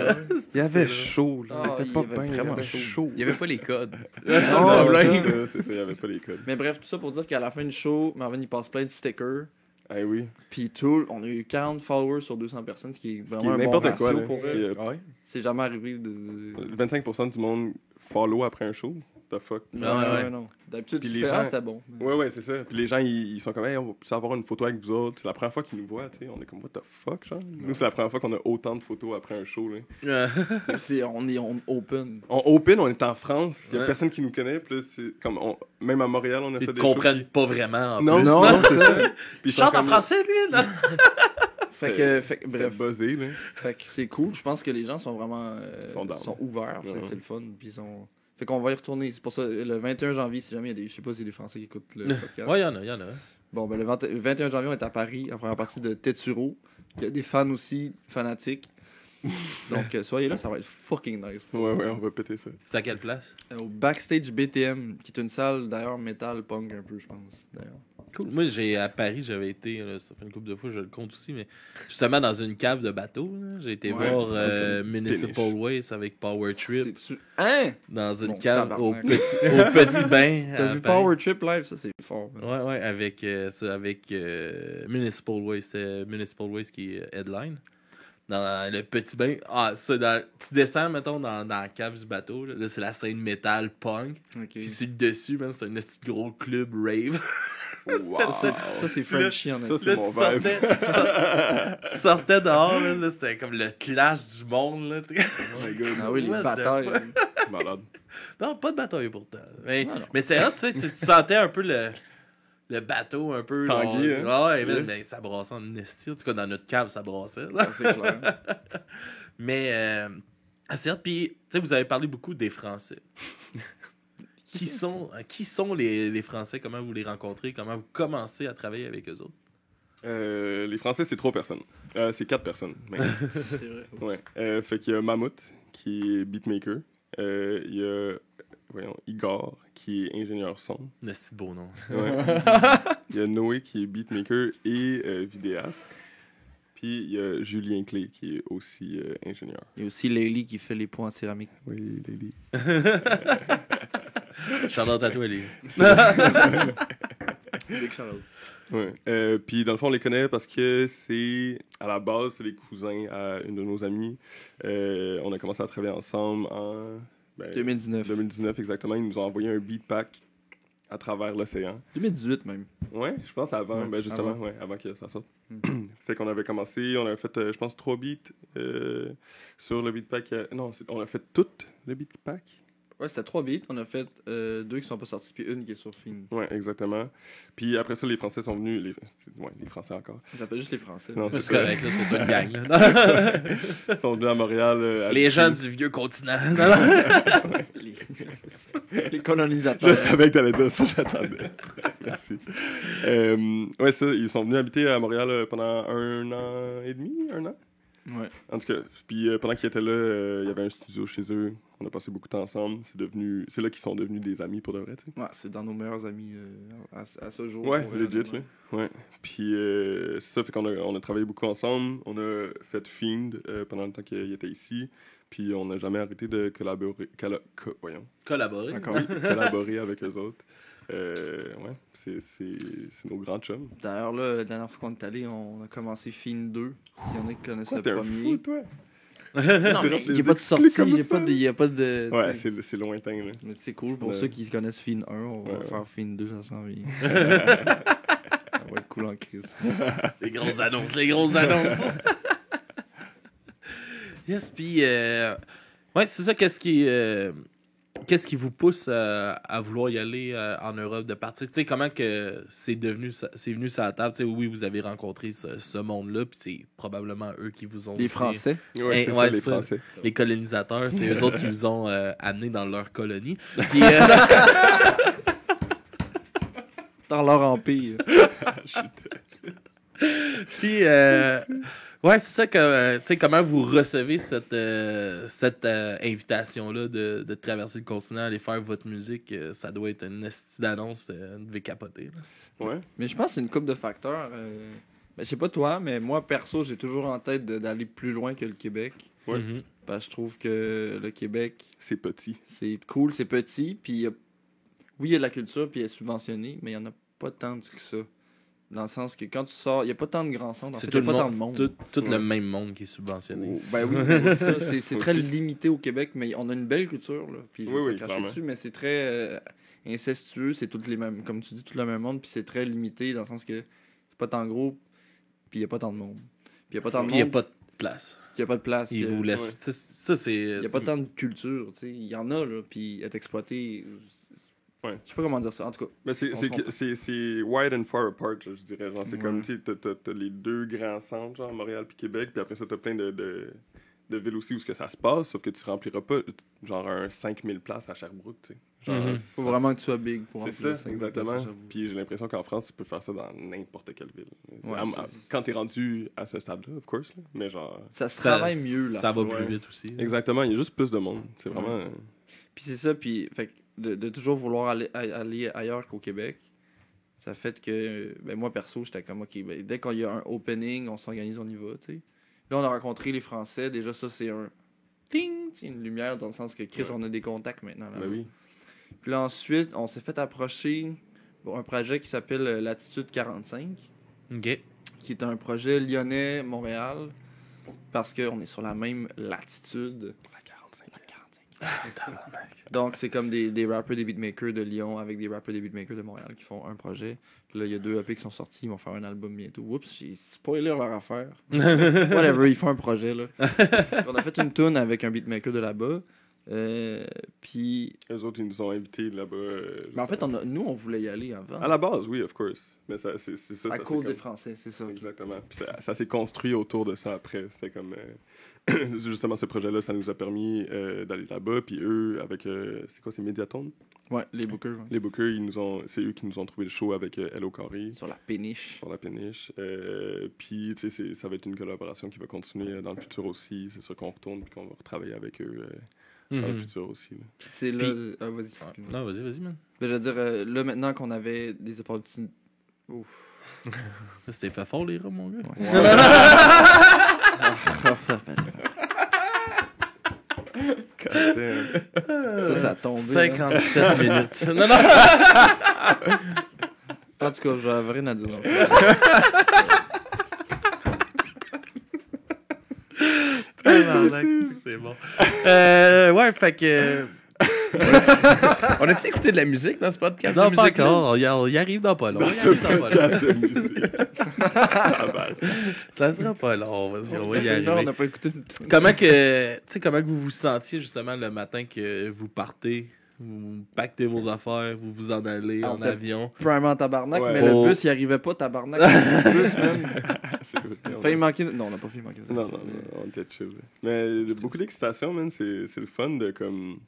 Il y avait C'est chaud, là. Ah, il était pas avait bien, vraiment avait chaud. Il y avait pas les codes. Ah, c'est ça, il y avait pas les codes. Mais bref, tout ça pour dire qu'à la fin du show, Marvin il passe plein de stickers. Ah oui. Puis tout, on a eu 40 followers sur 200 personnes, ce qui est vraiment un bon n'importe quoi, ratio là. pour Ce vrai. qui est, Ah ouais? C'est jamais arrivé de... 25% du monde follow après un show. The fuck. Non, ouais, non, ouais. non. D'habitude, Puis tu les fais, ah, gens- c'était bon. Ouais, ouais, c'est ça. Puis les gens, ils, ils sont comme, hey, on va plus avoir une photo avec vous autres. C'est la première fois qu'ils nous voient, tu sais. On est comme, what the fuck, genre? Nous, c'est la première fois qu'on a autant de photos après un show, là. C'est- on est on open. On open, on est en France. Il y a Ouais. personne qui nous connaît. Puis là, c'est comme, on- même à Montréal, on a Ils fait te des comprennent pas vraiment. en Non, plus. non, c'est ça. Puis Il ils sont chante en comme- français, lui, là. Fait que, fait que- Bref. bref, buzzé, là. fait que c'est cool. Je pense que les gens sont vraiment euh, Ils sont down. ouverts. Ouais, c'est- ouais. C'est le fun. Puis ils sont... Fait qu'on va y retourner. C'est pour ça, le 21 janvier, si jamais il y a des. Je sais pas s'il y a des Français qui écoutent le podcast. Ouais, il y en a, il y en a. Bon, ben le 20 le 21 janvier, on est à Paris, en première partie de Tetsuro. Il y a des fans aussi fanatiques. Donc, euh, soyez là, ça va être fucking nice. Ouais, ouais, on va péter ça. C'est à quelle place? Euh, Au Backstage BTM, qui est une salle d'ailleurs métal punk un peu, je pense. D'ailleurs. Cool. Moi, j'ai à Paris, j'avais été, là, ça fait une couple de fois, je le compte aussi, mais justement dans une cave de bateau, j'ai été Ouais, voir euh, Municipal. Waste avec Power Trip Hein? dans une Bon, cave au petit, au petit bain. T'as vu Paris. Power Trip live? Ça, c'est fort. man. Ouais, ouais, avec, euh, ça, avec euh, Municipal Waste. C'était Municipal Waste qui est headline. Dans le petit bain. Ah, ça, dans- tu descends, mettons, dans, dans la cave du bateau. Là, Là, c'est la scène métal punk. Puis sur le dessus, c'est un de gros club rave. Wow. Ça, ça, c'est Frenchy en Ça, c'est mon tu sortais, vibe. tu sor- tu sortais dehors, là, c'était comme le clash du monde. Là. Oh my god. Ah oui, les batailles. Malade. non, pas de bataille pourtant. Mais, Non, non. mais c'est hot, tu sais, tu tu sentais un peu le, le bateau un peu. Tanguy, genre- hein? Ah ouais, mais, ça brassait en esti. En tout cas, dans notre cave, ça brassait. là. C'est clair. Mais euh, c'est hot. Puis, tu sais, vous avez parlé beaucoup des Français. qui sont, qui sont les, les Français? Comment vous les rencontrez? Comment vous commencez à travailler avec eux autres? Euh, les Français, c'est trois personnes. Euh, c'est quatre personnes. C'est vrai. ouais. Euh, fait qu'il y a Mammouth, qui est beatmaker. Euh, Il y a voyons, Igor, qui est ingénieur son. Le si beau nom. Ouais. Il y a Noé, qui est beatmaker et euh, vidéaste. Puis il y a Julien Clé, qui est aussi euh, ingénieur. Il y a aussi Layli qui fait les points en céramique. Oui, Lily. Charlotte à toi, les. Big shout-out. Ouais. Euh, puis dans le fond, on les connaît parce que c'est à la base, c'est les cousins à une de nos amies. Euh, on a commencé à travailler ensemble en ben, 2019. 2019 exactement. Ils nous ont envoyé un beat pack à travers l'océan. 2018 même. Ouais, je pense avant, Ouais, ben justement, avant. ouais, avant que ça sorte. Hmm. fait qu'on avait commencé, on avait fait, euh, je pense, trois beats euh, sur le beat pack. euh, non, on a fait tout le beat pack. Ouais, c'était trois beats. On a fait euh, deux qui sont pas sortis, puis une qui est sur film. Ouais, exactement. Puis après ça, les Français sont venus, les, ouais, les Français encore. Ça s'appelle juste les Français. Non, C'est correct, là, c'est une gang. Là. Ils sont venus à Montréal. euh, à Les gens du vieux continent. Non, non. les... les colonisateurs. Je savais que t'allais dire ça, j'attendais. Merci. Euh, ouais, ça, ils sont venus habiter à Montréal euh, pendant un an et demi, un an? Ouais. En tout cas, puis euh, pendant qu'ils étaient là, euh, il y avait un studio chez eux. On a passé beaucoup de temps ensemble. C'est devenu, c'est là qu'ils sont devenus des amis pour de vrai, tu sais. Ouais, c'est dans nos meilleurs amis euh, à, à ce jour. Ouais, legit, là. Ouais. Puis euh, c'est ça fait qu'on a, on a travaillé beaucoup ensemble. On a fait Fiend euh, pendant le temps qu'il était ici. Puis on n'a jamais arrêté de collaborer, co- voyons, Collaborer. Encore. oui, collaborer avec eux autres. Euh, ouais, c'est, c'est, c'est nos grands chums. D'ailleurs, là, la dernière fois qu'on est allé, on a commencé Fin 2. Il y en a qui connaissent le t'es un premier. fou, toi? Non, mais il n'y a pas de sortie, comme il n'y a, ça. pas de- il y a pas de. Ouais, c'est, c'est lointain, là. Mais c'est cool pour Ouais. ceux qui connaissent Fin 1, on va Ouais, ouais. faire Fin 2, ça s'en vient. ça va être cool en crise. Les grosses annonces, les grosses annonces. yes, puis euh, ouais, c'est ça. Qu'est-ce qui, euh, qu'est-ce qui vous pousse à, à vouloir y aller euh, en Europe de partir? Tu sais comment que c'est devenu, ça- c'est venu sur la table? Tu sais, oui, vous avez rencontré ce, ce monde-là, puis c'est probablement eux qui vous ont Les aussi- Français. Ouais, Eh, c'est ouais, ça, les ça. Français. les colonisateurs, c'est eux autres qui vous ont euh, amené dans leur colonie. Puis, euh, dans leur empire. Puis, euh, ouais, c'est ça que, euh, tu sais, comment vous recevez cette, euh, cette euh, invitation-là de, de traverser le continent, aller faire votre musique. euh, ça doit être une d'annonce, euh, vous devez capoter. là. Ouais. Mais je pense que c'est une coupe de facteurs. euh, ben, je sais pas toi, mais moi, perso, j'ai toujours en tête d'aller plus loin que le Québec. Ouais. Mhm. Parce que je trouve que le Québec, C'est petit. c'est cool, c'est petit, puis il y a- oui, il y a de la culture, puis elle est subventionnée, mais il y en a pas tant que ça. Dans le sens que quand tu sors, il n'y a pas tant de grands centres, en C'est tout, il n'y le a pas tant monde, de monde. tout, tout le même monde qui est subventionné. Oh, Ben oui, c'est ça, c'est- c'est très limité au Québec, mais on a une belle culture, là. Puis Oui, oui, dessus, mais c'est très euh, incestueux, c'est toutes les mêmes, comme tu dis, tout le même monde, puis c'est très limité dans le sens que c'est pas tant gros, puis il n'y a pas tant de monde. Puis il n'y a pas tant de Puis il n'y a monde, pas de place. il n'y a pas de place. Vous euh, ouais. Ça, c'est. Il n'y a pas tant de culture, tu sais. Il y en a, là, puis être exploité. Ouais. Je sais pas comment dire ça, en tout cas. Mais c'est wide and far apart, je dirais. Genre, c'est Ouais. comme, tu sais, t'as- t'as t'as les deux grands centres, genre Montréal puis Québec, puis après ça, t'as plein de, de, de villes aussi où ce que ça se passe, sauf que tu rempliras pas, genre, un 5000 places à Sherbrooke, tu sais. Genre, Mhm. Faut ça- vraiment que tu sois big pour C'est remplir ça, exactement. Puis j'ai l'impression qu'en France, tu peux faire ça dans n'importe quelle ville. Ouais, À- à- quand t'es rendu à ce stade-là, of course, là. mais genre... Ça se Ça, travaille mieux, là. ça va Ouais. plus vite aussi. là. Exactement, il y a juste plus de monde. C'est vraiment... Puis c'est ça, puis fait que de, de toujours vouloir aller, aller ailleurs qu'au Québec, ça fait que, ben moi perso, j'étais comme, ok, ben, dès qu'il y a un opening, on s'organise, on y va, tu sais. Là, on a rencontré les Français, déjà ça, c'est un ting, c'est une lumière dans le sens que Chris, Ouais. on a des contacts maintenant. là. Ben oui. Puis là, ensuite, on s'est fait approcher pour un projet qui s'appelle euh, Latitude 45, Ok. qui est un projet lyonnais-Montréal, parce qu'on est sur la même latitude. La 45. Donc, c'est comme des, des rappers, des beatmakers de Lyon avec des rappers, des beatmakers de Montréal qui font un projet. Puis là, il y a deux EP qui sont sortis, ils vont faire un album bientôt. Oups, j'ai spoilé leur affaire. Whatever, ils font un projet, là. on a fait une tune avec un beatmaker de là-bas. Euh, puis, Eux autres, ils nous ont invités là-bas. euh, mais en fait, on a- nous, on voulait y aller avant. À la base, oui, of course. Mais ça, c'est c'est ça. à ça, cause comme- des Français, c'est ça. Exactement. Puis ça, ça s'est construit autour de ça après. C'était comme. euh, justement, ce projet-là, ça nous a permis euh, d'aller là-bas. Puis eux, avec. euh, c'est quoi, c'est Mediatone? Ouais, les bookers. ouais. Les bookers, ils nous ont, c'est eux qui nous ont trouvé le show avec euh, Hello Carré Sur la péniche. sur la péniche. Euh, puis, tu sais, ça va être une collaboration qui va continuer euh, dans le futur aussi. C'est sûr qu'on retourne puis qu'on va retravailler avec eux euh, dans le Mhm. futur aussi. c'est là. Ah, vas-y. Ah. Non, vas-y, vas-y, man. Ben, je veux dire, euh, là, maintenant qu'on avait des opportunités. Ouf. C'était fait fort, les rats, mon gars. Damn. ça, ça a tombé. hein. 57 minutes. Non, non. En tout cas, j'avais rien à dire. C'est bon. Euh, ouais, fait que. On a-tu écouté de la musique dans ce podcast? Non, de pas musique-là? encore. On y, on y arrive dans pas long. On y Ce arrive dans pas long. de musique. Ça sera pas long. Vas-y, on va y heure, on arriver. n'a pas écouté une. Comment que, comment que vous vous sentiez justement le matin que vous partez, vous pactez vos affaires, vous vous en allez Ah, en avion? Prime en tabarnak, Ouais. mais Oh. le bus, il arrivait pas, tabarnak. Le bus, Il a failli manquer. Non, on n'a pas failli manquer. Non, non, non, on était chill. Mais il y a beaucoup d'excitation, man. C'est c'est le fun de comme.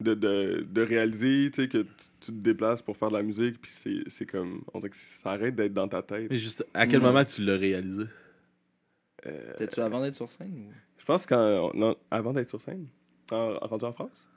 De, de, de réaliser tu sais, que tu, tu te déplaces pour faire de la musique, puis c'est c'est comme. On dirait que ça arrête d'être dans ta tête. Mais juste, à quel Ouais. moment tu l'as réalisé? Euh, T'es-tu avant d'être sur scène ou... je pense quand. non, avant d'être sur scène. En, en rendu en France?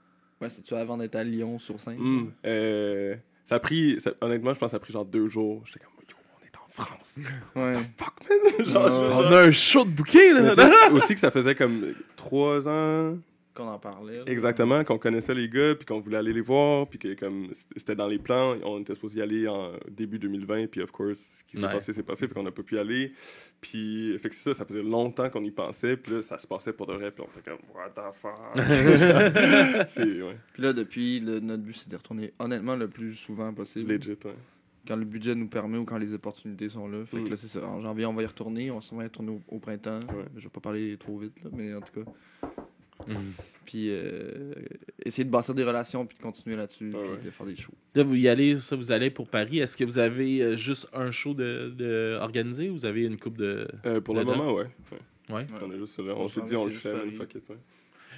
Ouais, c'est-tu avant d'être à Lyon sur scène? Hmm. Euh, ça a pris. ça- honnêtement, je pense que ça a pris genre deux jours. J'étais comme, yo, on est en France. Ouais. Fuck, man! genre, On a un show de bouquet, là! aussi que ça faisait comme trois ans Qu'on en parlait. là. Exactement, qu'on connaissait les gars, puis qu'on voulait aller les voir, puis que comme c'était dans les plans, on était supposé y aller en début 2020, puis of course, ce qui s'est Ouais. passé, c'est passé, fait qu'on n'a pas pu y aller. Puis, fait que c'est ça, ça faisait longtemps qu'on y pensait, puis là, ça se passait pour de vrai, puis on était comme, what the fuck? ouais, Puis là, depuis, le- notre but, c'est de retourner honnêtement le plus souvent possible. legit, ouais. Quand le budget nous permet ou quand les opportunités sont là. Fait Mm. que là, c'est ça. En janvier, on va y retourner. On va sûrement y retourner au, au printemps. Ouais. Je vais pas parler trop vite, là, mais en tout cas. Mhm. Puis euh, essayer de bâtir des relations, puis de continuer là-dessus, Ouais, puis ouais. de faire des shows. Là, vous y allez, ça, vous allez pour Paris. Est-ce que vous avez euh, juste un show de, de organisé ou vous avez une coupe de. Euh, pour le Dedans? moment, ouais. ouais. Ouais. On est juste là, on On s'est dit, on le fait, man, Paris. fuck it, ouais.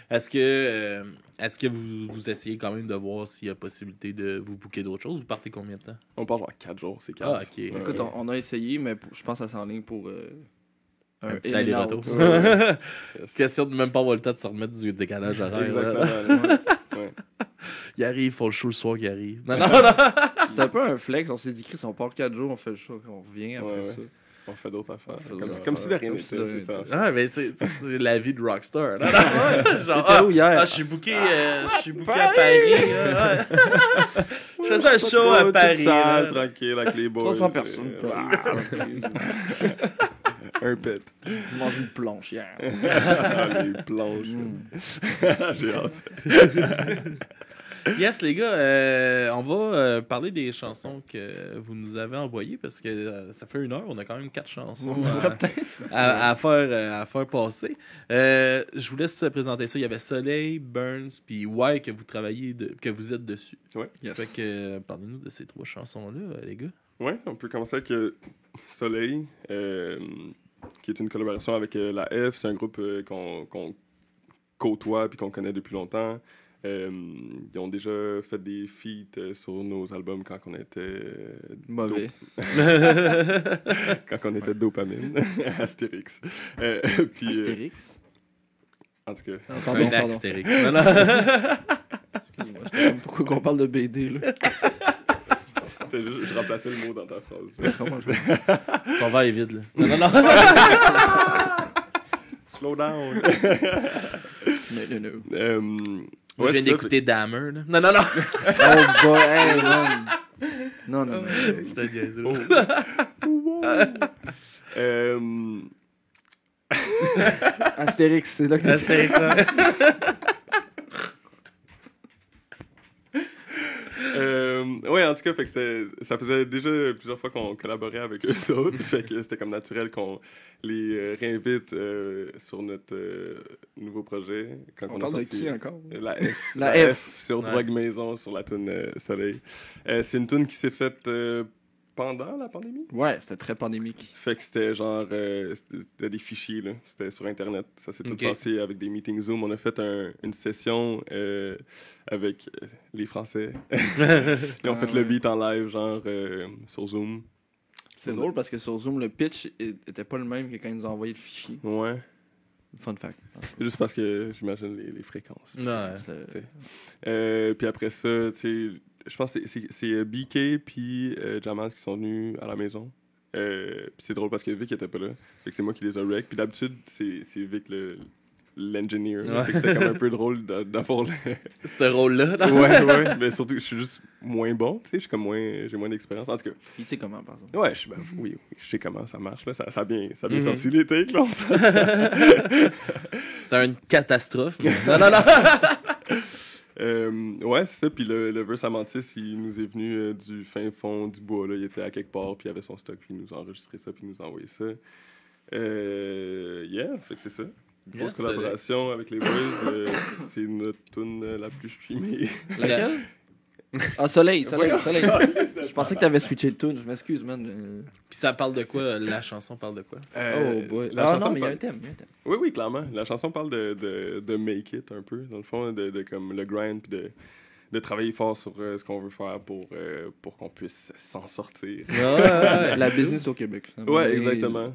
Est-ce que, euh, est-ce que vous, vous essayez quand même de voir s'il y a possibilité de vous booker d'autres choses? Vous partez combien de temps? On part genre 4 jours, c'est Ah, calme. ok. Ouais. Écoute, on, on a essayé, mais pour- je pense que ça s'enligne pour euh, Un petit aller-retour. out. Ouais. Yes. Question de même pas avoir le temps de se remettre du décalage horaire. Exactement. Ouais. Il arrive, font le show le soir qui arrive. Non, non, non. C'était un peu un flex. On s'est dit, Chris, on part 4 jours, on fait le show, on revient après Ouais, ouais. ça. On fait d'autres affaires. Fait Comme, comme si de rien n'était, c'est ça. Ah, mais c'est c'est la vie de rockstar. Non, non. Genre, ah, où hier? ah, je suis booké, euh, je suis booké à Paris. je faisais un show à Paris. sale, tranquille, avec les boys. 300 personnes. Un pet. On mange une planche hier. Ah, les planches. Mm. J'ai hâte. Yes, les gars, euh, on va euh, parler des chansons que vous nous avez envoyées parce que euh, ça fait une heure, on a quand même quatre chansons à, à- à faire, euh, à faire passer. Euh, je vous laisse présenter ça. Il y avait Soleil, Burns, puis Why que vous travaillez, de, que vous êtes dessus. Ouais. Yes. Fait que euh, parlez-nous de ces trois chansons-là, les gars. Ouais, on peut commencer avec euh, Soleil, euh, qui est une collaboration avec euh, la F. C'est un groupe euh, qu'on qu'on côtoie puis qu'on connaît depuis longtemps. Euh, ils ont déjà fait des feats euh, sur nos albums quand on était euh, Mauvais. quand on était dopamine, Astérix. Euh, puis, euh, Astérix? en tout cas, Ah, Un Pardon, pardon. Astérix. Je sais même pourquoi qu'on parle de BD, là. juste- je remplaçais le mot dans ta phrase. Comment je- Son verre est vide, là. Non, non, non. Slow down. Mais, non, non. Euh, Moi, je viens d'écouter Dammer, là. Non, non, non. Oh boy, hey, man. Non, non, non. Je te niaise, là. Euh, Astérix, c'est là que Astérix, euh, ouais, en tout cas, fait que ça faisait déjà plusieurs fois qu'on collaborait avec eux autres. fait que c'était comme naturel qu'on les euh, réinvite euh, sur notre euh, nouveau projet. Quand On on, parle a de sorti qui encore? La F. La F. sur Ouais. Drogue Maison, sur la tune euh, Soleil. Euh, c'est une tune qui s'est faite euh, pendant la pandémie? Ouais, c'était très pandémique. Fait que c'était genre, euh, c'était des fichiers, là. C'était sur Internet. Ça s'est tout passé avec des meetings Zoom. On a fait un- une session euh, avec euh, les Français. Ils ont Ah fait le beat en live, genre, euh, sur Zoom. C'est drôle parce que sur Zoom, le pitch était pas le même que quand ils nous ont envoyé le fichier. Ouais. Fun fact. Juste parce que j'imagine les, les fréquences. Ouais. Euh, puis après ça, tu sais, je pense que c'est- euh, BK puis euh, Jamas qui sont venus à la maison. Euh, puis c'est drôle parce que Vic était pas là. Fait que c'est moi qui les ai rec. Puis d'habitude, c'est Vic le l'engineer. Ouais. Fait que c'était comme un peu drôle d'a- d'avoir le... Ce rôle-là, là. ouais, ouais. Mais surtout je suis juste moins bon, tu sais. Je suis comme moins... J'ai moins d'expérience. En tout cas, Il sait comment, par exemple. ouais, je, ben, oui, oui, je sais comment ça marche. Là. Ça, ça a bien, ça a bien Mhm. sorti les takes, là. C'est une catastrophe. mais- Non, non, non. Euh, ouais, c'est ça. Puis le, le verse Amantis, il nous est venu euh, du fin fond du bois. Là. Il était à quelque part, puis il avait son stock, puis il nous a enregistré ça, puis il nous a envoyé ça. Euh, yeah, fait que c'est ça. Grosse Yes, collaboration avec les boys. euh, c'est notre tune la plus streamée. Laquelle? Ah, Soleil, Soleil, Ouais. Soleil. Je pensais que t'avais switché le tune. Je m'excuse, man. Euh, Puis ça parle de quoi La chanson parle de quoi? Euh, oh boy. la Ah chanson non, mais il y a parle- un thème. il y a un thème. Oui, oui, clairement. La chanson parle de, de, de make it un peu, dans le fond, de, de comme le grind, puis de, de travailler fort sur euh, ce qu'on veut faire pour, euh, pour qu'on puisse s'en sortir. La business au Québec. Ouais, exactement.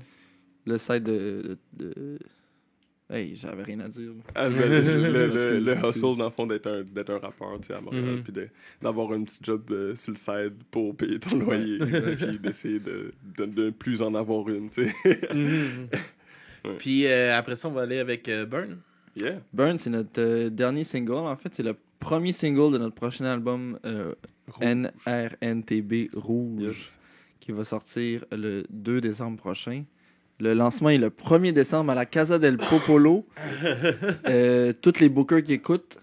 Le site de. de- de- Hey, j'avais rien à dire. Ah, le, le, le, le- Excuse, le excuse. hustle, dans le fond, d'être un, d'être un rappeur tu sais, à Montréal, Mhm. puis d'avoir un petit job euh, sur le side pour payer ton loyer, puis d'essayer de, de, plus en avoir une. tu sais. Ouais. Puis euh, après ça, on va aller avec euh, Burn. Yeah. Burn, c'est notre euh, dernier single. En fait, c'est le premier single de notre prochain album euh, NRNTB Rouge Yes. qui va sortir le 2 décembre prochain. Le lancement est le 1er décembre à la Casa del Popolo. euh, tous les bookers qui écoutent,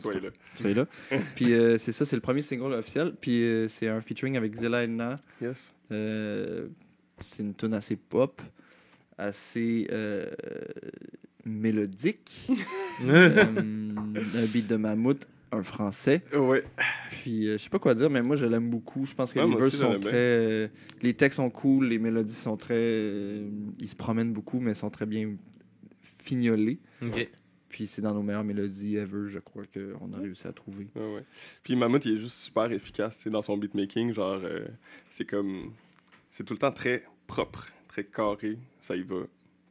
Soyez là. soyez là. Puis euh, c'est ça, c'est le premier single officiel. Puis euh, c'est un featuring avec Zilla Edna. Yes. Euh, c'est une tune assez pop, assez mélodique. Un beat de mammouth, un français. Ouais. Puis euh, je sais pas quoi dire, mais moi je l'aime beaucoup. Je pense que Ouais, les verses sont très. euh, les textes sont cool, les mélodies sont très. euh, ils se promènent beaucoup, mais sont très bien fignolés. Ok. Puis c'est dans nos meilleures mélodies ever, je crois, qu'on a réussi à trouver. Ouais, ouais. Puis Mammouth, il est juste super efficace tu sais, dans son beatmaking. Genre, euh, c'est comme. C'est tout le temps très propre, très carré. Ça y va.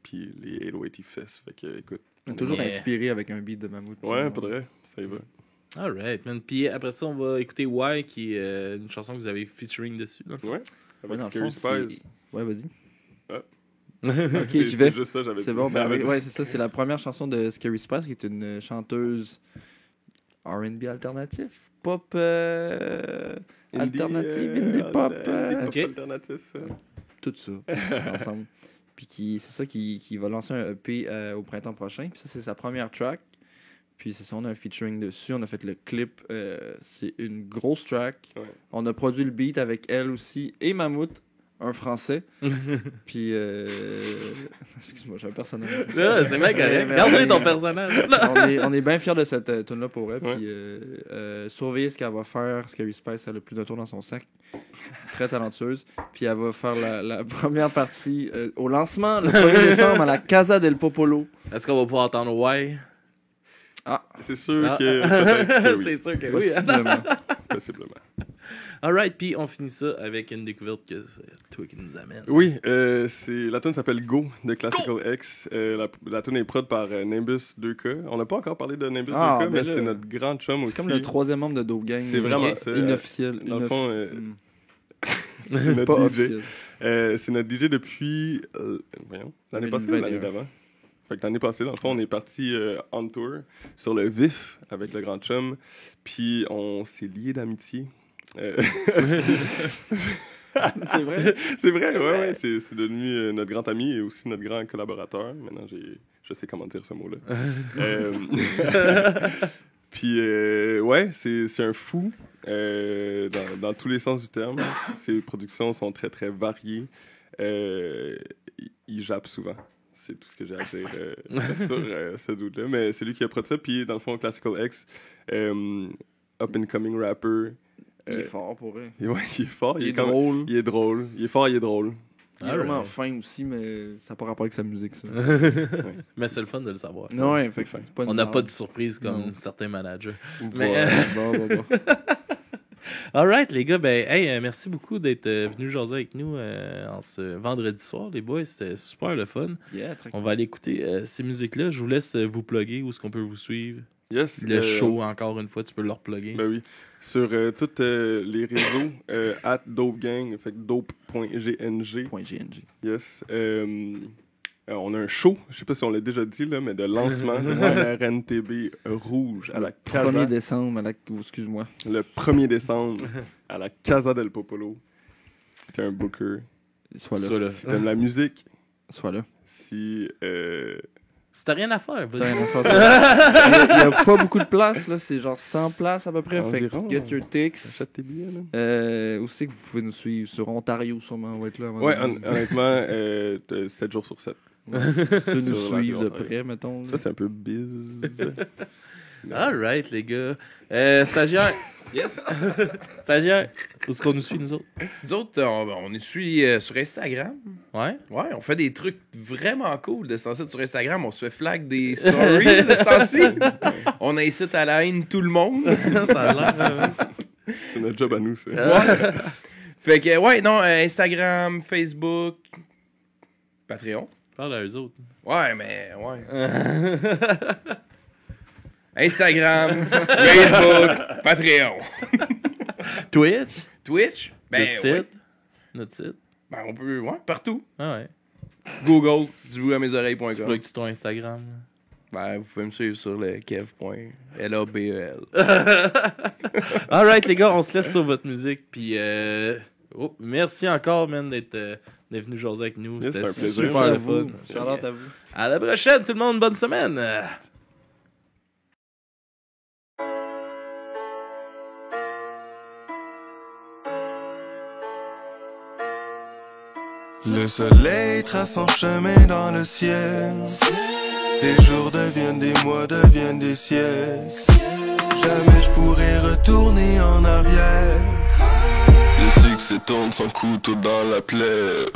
Puis les 808 il fesse. Fait que, écoute. On est toujours inspiré avec un beat de Mammouth. Ouais, pour vrai, ça y va. Alright, man. Puis après ça, on va écouter Why, qui est euh, une chanson que vous avez featuring dessus. dans le fond. Ouais. Ouais, Avec le Scary c'est- Ouais, vas-y. Ah. Ok, C'est- j'y vais. C'est juste ça, j'avais C'est bon, ben ouais, c'est ça. C'est la première chanson de Scary Spice, qui est une chanteuse R&B alternatif, pop euh, Indie, alternative, euh, indie pop, indie euh, pop ok. alternatif. euh. tout ça ensemble. Puis qui, c'est ça qui, qui va lancer un EP euh, au printemps prochain. Puis ça, c'est sa première track. Puis c'est ça, on a un featuring dessus. On a fait le clip. euh, c'est une grosse track. Ouais. On a produit le beat avec elle aussi et Mammouth, un français. Puis, euh, excuse-moi, j'ai un personnage. C'est bien correct. Garde ton personnage. on est, on est bien fiers de cette euh, tune là pour elle. Puis, euh, euh, surveiller ce qu'elle va faire. Scary Spice, elle a plus d'un tour dans son sac. Très talentueuse. Puis, elle va faire la, la première partie euh, au lancement le 1er décembre à la Casa del Popolo. Est-ce qu'on va pouvoir entendre Why? C'est sûr Ah. que. peut-être que oui, c'est sûr que oui. Possiblement. possiblement. Alright, puis on finit ça avec une découverte que c'est toi qui nous amène. Oui, euh, c'est la tune s'appelle Go de Classical X. Euh, la, la tune est prod par euh, Nimbus 2K. On n'a pas encore parlé de Nimbus Ah, 2K, ben mais c'est notre grand chum aussi. C'est comme le troisième membre de Dope Gang. C'est vraiment ça. Inofficiel. Dans le fond, euh, Hmm. c'est notre Pas DJ. Euh, c'est notre DJ depuis euh, l'année passée ou 2021. l'année d'avant? Fait que l'année passée, dans le fond, on est parti euh, on tour sur le vif avec le grand chum. Puis on s'est lié d'amitié. Euh, C'est vrai? c'est vrai, ouais, ouais. C'est, devenu euh, notre grand ami et aussi notre grand collaborateur. Maintenant, j'ai, je sais comment dire ce mot-là. Euh, Puis, ouais, c'est, un fou dans, dans tous les sens du terme. Ses productions sont très, très variées. Il jappe souvent. C'est tout ce que j'ai à dire euh, sur euh, ce dude-là. Mais c'est lui qui a produit ça. Puis, dans le fond, Classical X, euh, up-and-coming rapper. Il est Euh, fort pour vrai. Ouais, il est fort. Il est drôle. il est drôle. Il est fort, il est drôle. Il est vraiment fin aussi, mais ça n'a pas rapport avec sa musique, ça. Mais c'est le fun de le savoir. non, ouais, fait On n'a pas de surprise comme Non. certains managers. Mais, Mais, Bon, bon, bon. Alright, les gars, ben, hey, euh, merci beaucoup d'être euh, venus jaser avec nous euh, en ce vendredi soir, les boys. C'était super le fun. Yeah, très On cool. va aller écouter euh, ces musiques-là. Je vous laisse vous plugger où est-ce qu'on peut vous suivre. yes. Le euh, show, encore une fois, tu peux leur plugger. Ben oui. Sur euh, tous euh, les réseaux, euh, at Dope Gang, fait que dope.gng. Point GNG. Yes. Euh, euh, on a un show, je sais pas si on l'a déjà dit, là, mais de lancement de la RNTB rouge à la 1er Casa. décembre, à la... excuse-moi. Le 1er décembre à la Casa del Popolo. Si t'es un booker, Sois là. Ça, là. si t'aimes la musique, Sois là. si. euh, Si t'as rien à faire, vas-y. T'as rien à faire, ça. Il n'y a, pas beaucoup de place, là. C'est genre 100 places à peu près. Fait que Environ. get your tickets. achète tes billets, là. Euh, où c'est que vous pouvez nous suivre? Sur Ontario, sûrement. On va être là. Ouais, honnêtement, euh, t'as 7 jours sur 7. Ceux nous suivre de près, mettons. là. Ça, c'est un peu biz. Alright, les gars. Euh, stagiaire. yes. stagiaire. Où est-ce qu'on nous suit, nous autres? Nous autres, on, on est suivi euh, sur Instagram. Ouais. Ouais, on fait des trucs vraiment cool de ce temps-ci sur Instagram. On se fait flag des stories de ce temps-ci. On incite à la haine tout le monde. ça a l'air. euh, c'est notre job à nous, ça. Ouais. fait que, ouais, non, euh, Instagram, Facebook, Patreon. Parle à eux autres. Ouais, mais, ouais. Instagram, Facebook, Patreon. Twitch? Twitch, ben, notre ouais. site. Notre site? Ben, on peut, ouais, partout. Ah ouais. Google, du à mes Tu oreilles.com. plugues ton Instagram. Ben, vous pouvez me suivre sur le kev.label. Alright, les gars, on se laisse sur votre musique. Puis, euh... oh, merci encore, man, d'être euh, d'être venu jaser avec nous. Yes, C'était c'était un plaisir. super à le vous. fun. Shout-out à vous. À la prochaine, tout le monde. Bonne semaine. Le soleil trace son chemin dans le ciel. Les jours deviennent des mois, deviennent des siècles. Jamais je pourrai retourner en arrière. Le succès tourne son couteau dans la plaie.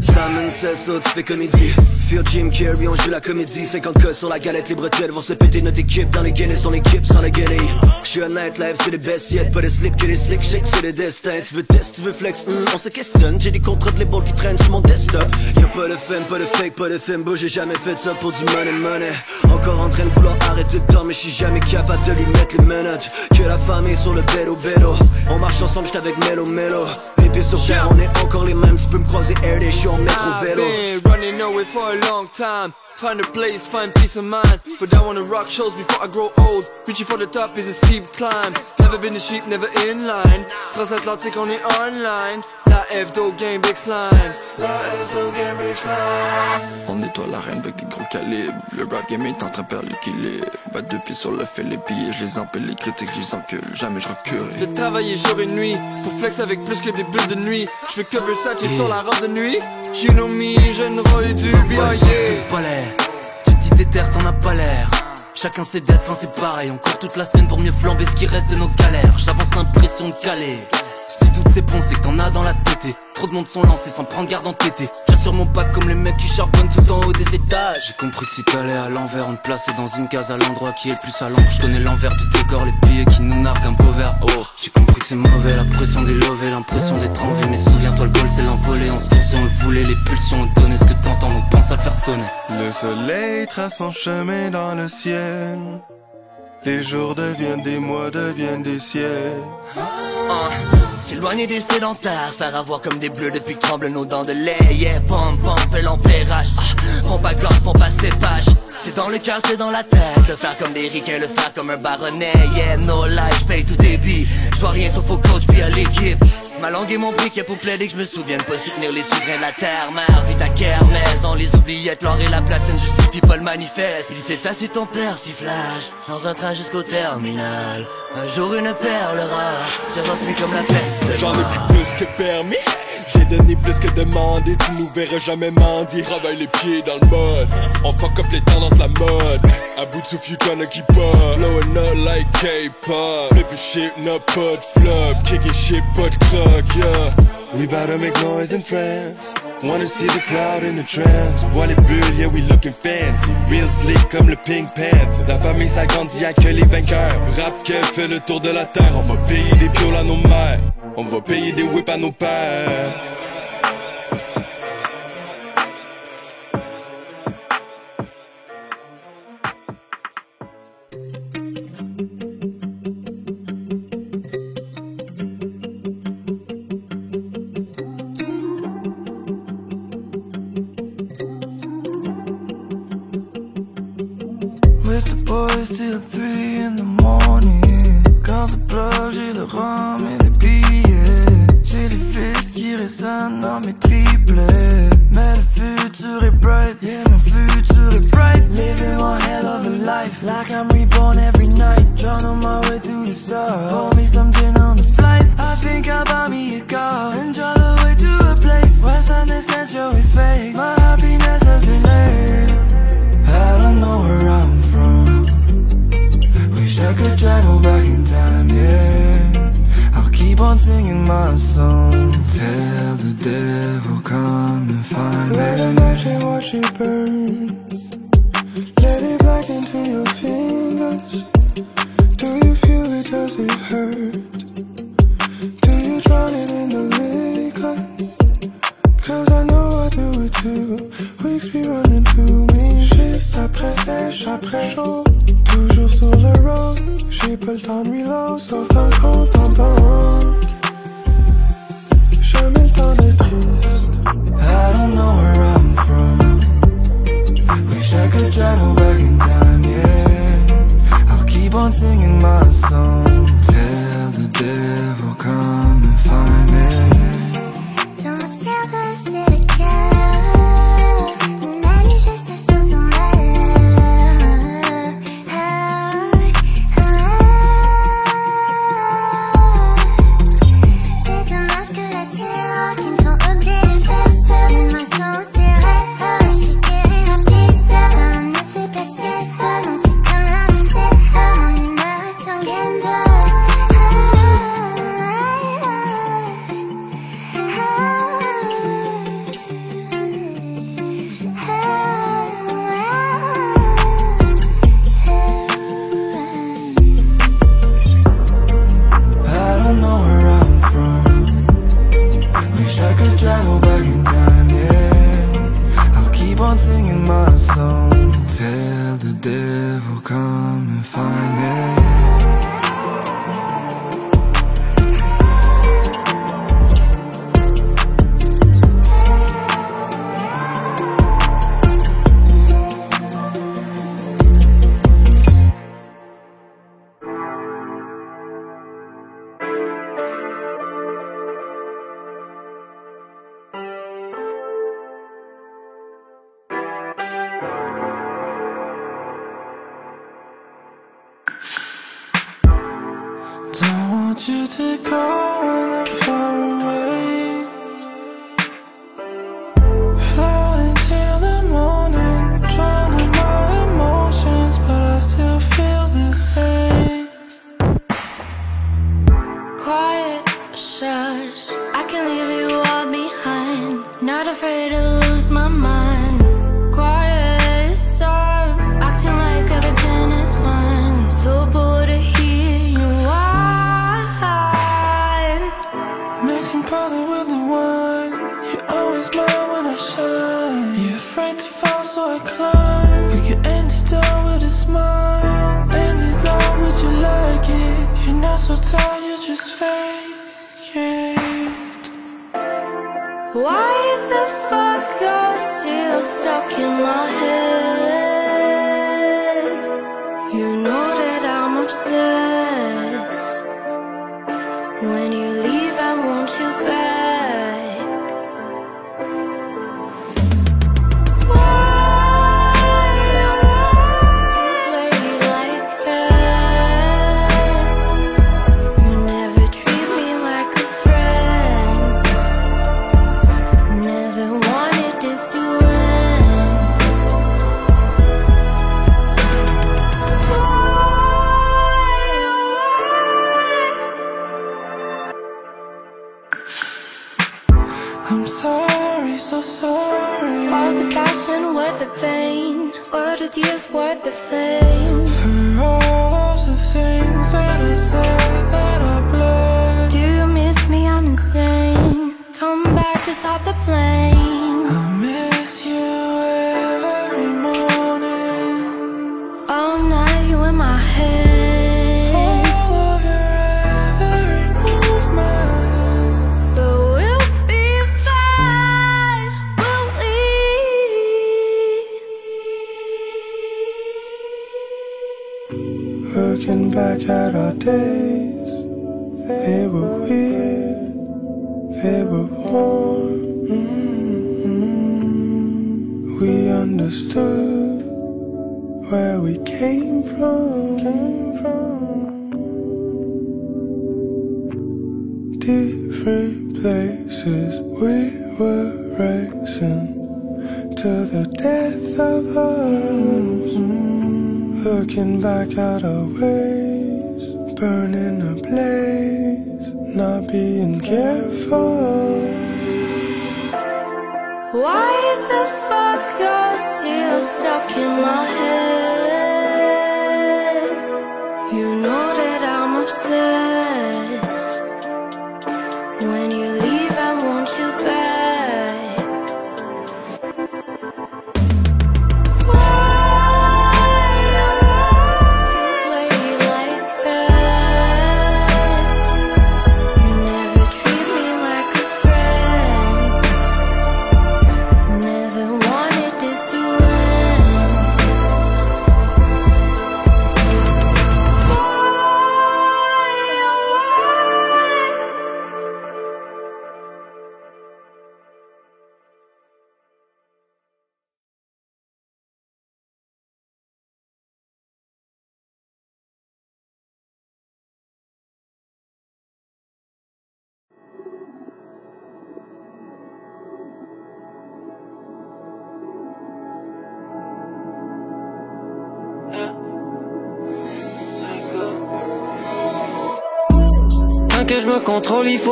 Simon Says, tu fais comédie. Fear Jim Carrey, on joue la comédie. 50 cas sur la galette, les bretelles vont se péter. Notre équipe Dans les Guinness, ton équipe sans la guenille. J'suis un nightlife, c'est les best yet Pas de slip que les slick shake, c'est le destin. Tu veux test, tu veux flex, hmm, on se questionne. J'ai des contrats de label qui traînent sur mon desktop. Y'a pas de femme, pas de fake, pas de film Bro, j'ai jamais fait ça pour du money money. Encore en train de vouloir arrêter le temps Mais j'suis jamais capable de lui mettre les menottes. Que la famille sur le bédo bédo On marche ensemble, j'suis avec Melo Melo Sur terre, on est encore les mêmes Tu peux me croiser air des shows métro vélo running away for a long time. Find a place, find peace of mind. But I wanna rock shows before I grow old. Reaching for the top is a steep climb. Never been a sheep, never in line. Transatlantique, on est online. La F-Do game, big slimes. La F-Do game, big slimes. On nettoie l'arène avec des gros calibres. Le rap game est en train de perdre l'équilibre. Bat deux pieds sur le fait, les billets, je les empile, les critiques, je les encule. Jamais je recule. De travailler jour et nuit pour flex avec plus que des bulles de nuit. Je fais que Versace sur la robe de nuit. You know me, jeune Roy du bien, yeah. pas l'air Tu te dis t'es terre, t'en as pas l'air Chacun ses dettes, fin c'est pareil On court toute la semaine pour mieux flamber ce qui reste de nos galères J'avance l'impression de caler Si tu doutes c'est bon, c'est que t'en as dans la tête Trop de monde sont lancés sans prendre garde en tété. J'assure mon pack comme les mecs qui charbonnent tout en haut des étages. J'ai compris que si t'allais à l'envers On te plaçait dans une case à l'endroit qui est le plus à l'ombre Je connais l'envers du décor, les billets qui nous narguent un beau verre. Oh, j'ai compris que c'est mauvais, la pression des lovés L'impression d'être en vie, mais souviens-toi le goal c'est l'envolée On se poussait, on le voulait, les pulsions on donnait ce que t'entends Donc pense à le faire sonner. Le soleil trace son chemin dans le ciel. Les jours deviennent des mois, deviennent des siècles. S'éloigner des sédentaires, faire avoir comme des bleus depuis que tremblent nos dents de lait. Yeah, pompe, pompe, l'empérage. Ah, pompe à gorge, pompe à cépage. C'est dans le cœur, c'est dans la tête. Le faire comme des ricains, le faire comme un baronnet. Yeah, no lie, j'paye tout débit. J'vois rien sauf au coach puis à l'équipe. Ma langue et mon briquet pour plaider que je me souvienne pas soutenir les suzerains de la terre. Mère, vite à kermesse. Dans les oubliettes, l'or et la platine justifie pas le manifeste. Il s'est assis ton persiflage. Dans un train jusqu'au terminal. Un jour une perle rare se reflue comme la peste. J'en ai pris plus que permis. Donné plus que demandé, tu nous verras jamais mendier. Travaille les pieds dans le mode. On fuck up les tendances, la mode. À bout de souffle, you tryna keep up. Blowing up like K-pop. Flipping shit, no pas de flop. Kicking shit, pas de yeah. We bout make noise in France. Wanna see the crowd in the trance. Vois les bulles, yeah, we looking fancy. Real sleek comme le Pink Panther. La famille s'agrandit, y'a que les vainqueurs. Rap Kev fait le tour de la terre. On va payer des pioles à nos mères. On va payer des whips à nos pères.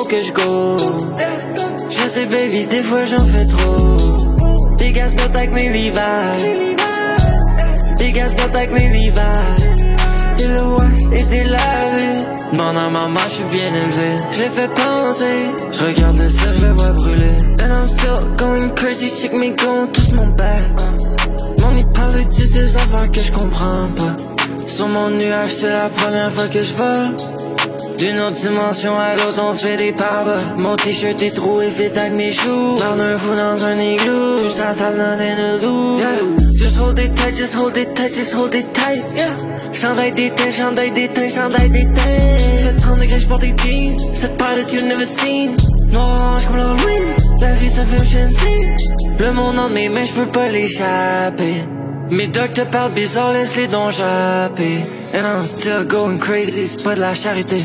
Que je go. Je sais, baby, des fois j'en fais trop. Des gaz built avec mes Levi's. Des gaz built avec mes. Et le wash était lavé. Mon à maman, je suis bien élevé. Je l'ai fait penser. Je regarde le ciel, je le vois brûler. And I'm still going crazy, shake mes gants, tous mon back. Mon parle juste des affaires que je comprends pas. Sur mon nuage, c'est la première fois que je vole. D'une autre dimension à l'autre, on fait des paraboles. Mon t-shirt est troué, fit avec mes choux. Parle un fou dans un igloo. Juste à table dans des loup. Yeah. Just hold it tight, just hold it tight, just hold it tight. Yeah. Chandail d'été, chandail d'été, chandail d'été. Fait 30 degrés, j'porte des jeans. Cette paire that you never seen. Noir comme l'Halloween. La vie, un film, je sais. Le monde en mes mains, j'peux pas l'échapper. Mes docs te parlent bizarre, laisse-les donc japper. And I'm still going crazy, c'est pas de la charité.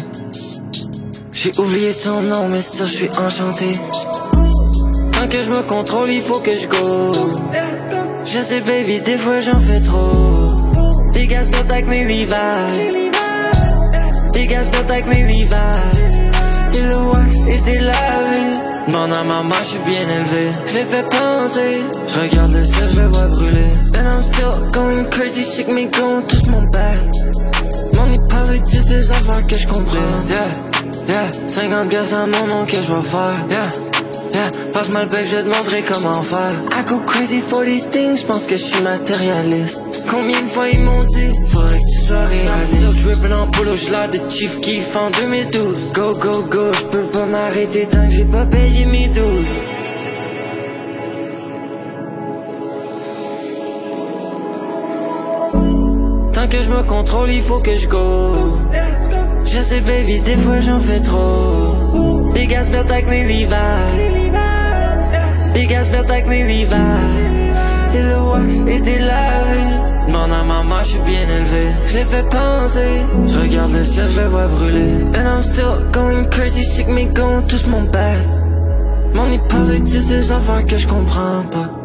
J'ai oublié son nom, mais ça, je suis enchanté. Tant que je me contrôle, il faut que je go. Je sais, baby, des fois j'en fais trop. Big ass belt avec mes Levi's. Big ass belt avec mes Levi's. Et le wax était lavé. Âme à moi, je suis bien élevé. Je l'ai fait penser. Je regarde le ciel, je vois brûler. And I'm still going crazy, shake me gon' tous mon back. Mon hyper utilise des affaires que je comprends. Yeah, yeah, 50 pièces à mon nom que je vais faire. Yeah. Yeah, passe-moi le bec, je vais te montrer comment faire. I go crazy for these things, j'pense que je suis matérialiste. Combien de fois ils m'ont dit, faudrait que tu sois réaliste. Drippin' en polo, j'l'ai de Chief Keef en 2012. Go, go, go, j'peux pas m'arrêter tant que j'ai pas payé mes doules. Tant que je me contrôle, il faut que je go. Je sais, baby, des fois j'en fais trop. Big ass belt avec mes Levi's. Big ass belt avec mes Levi's. Et le wax était lavé. Âme à moi, je suis bien élevé. Je l'ai fait penser. Je regarde le ciel, je le vois brûler. And I'm still going crazy, shake me gon' tous mon back. Mon hyper utilise des affaires que je comprends pas.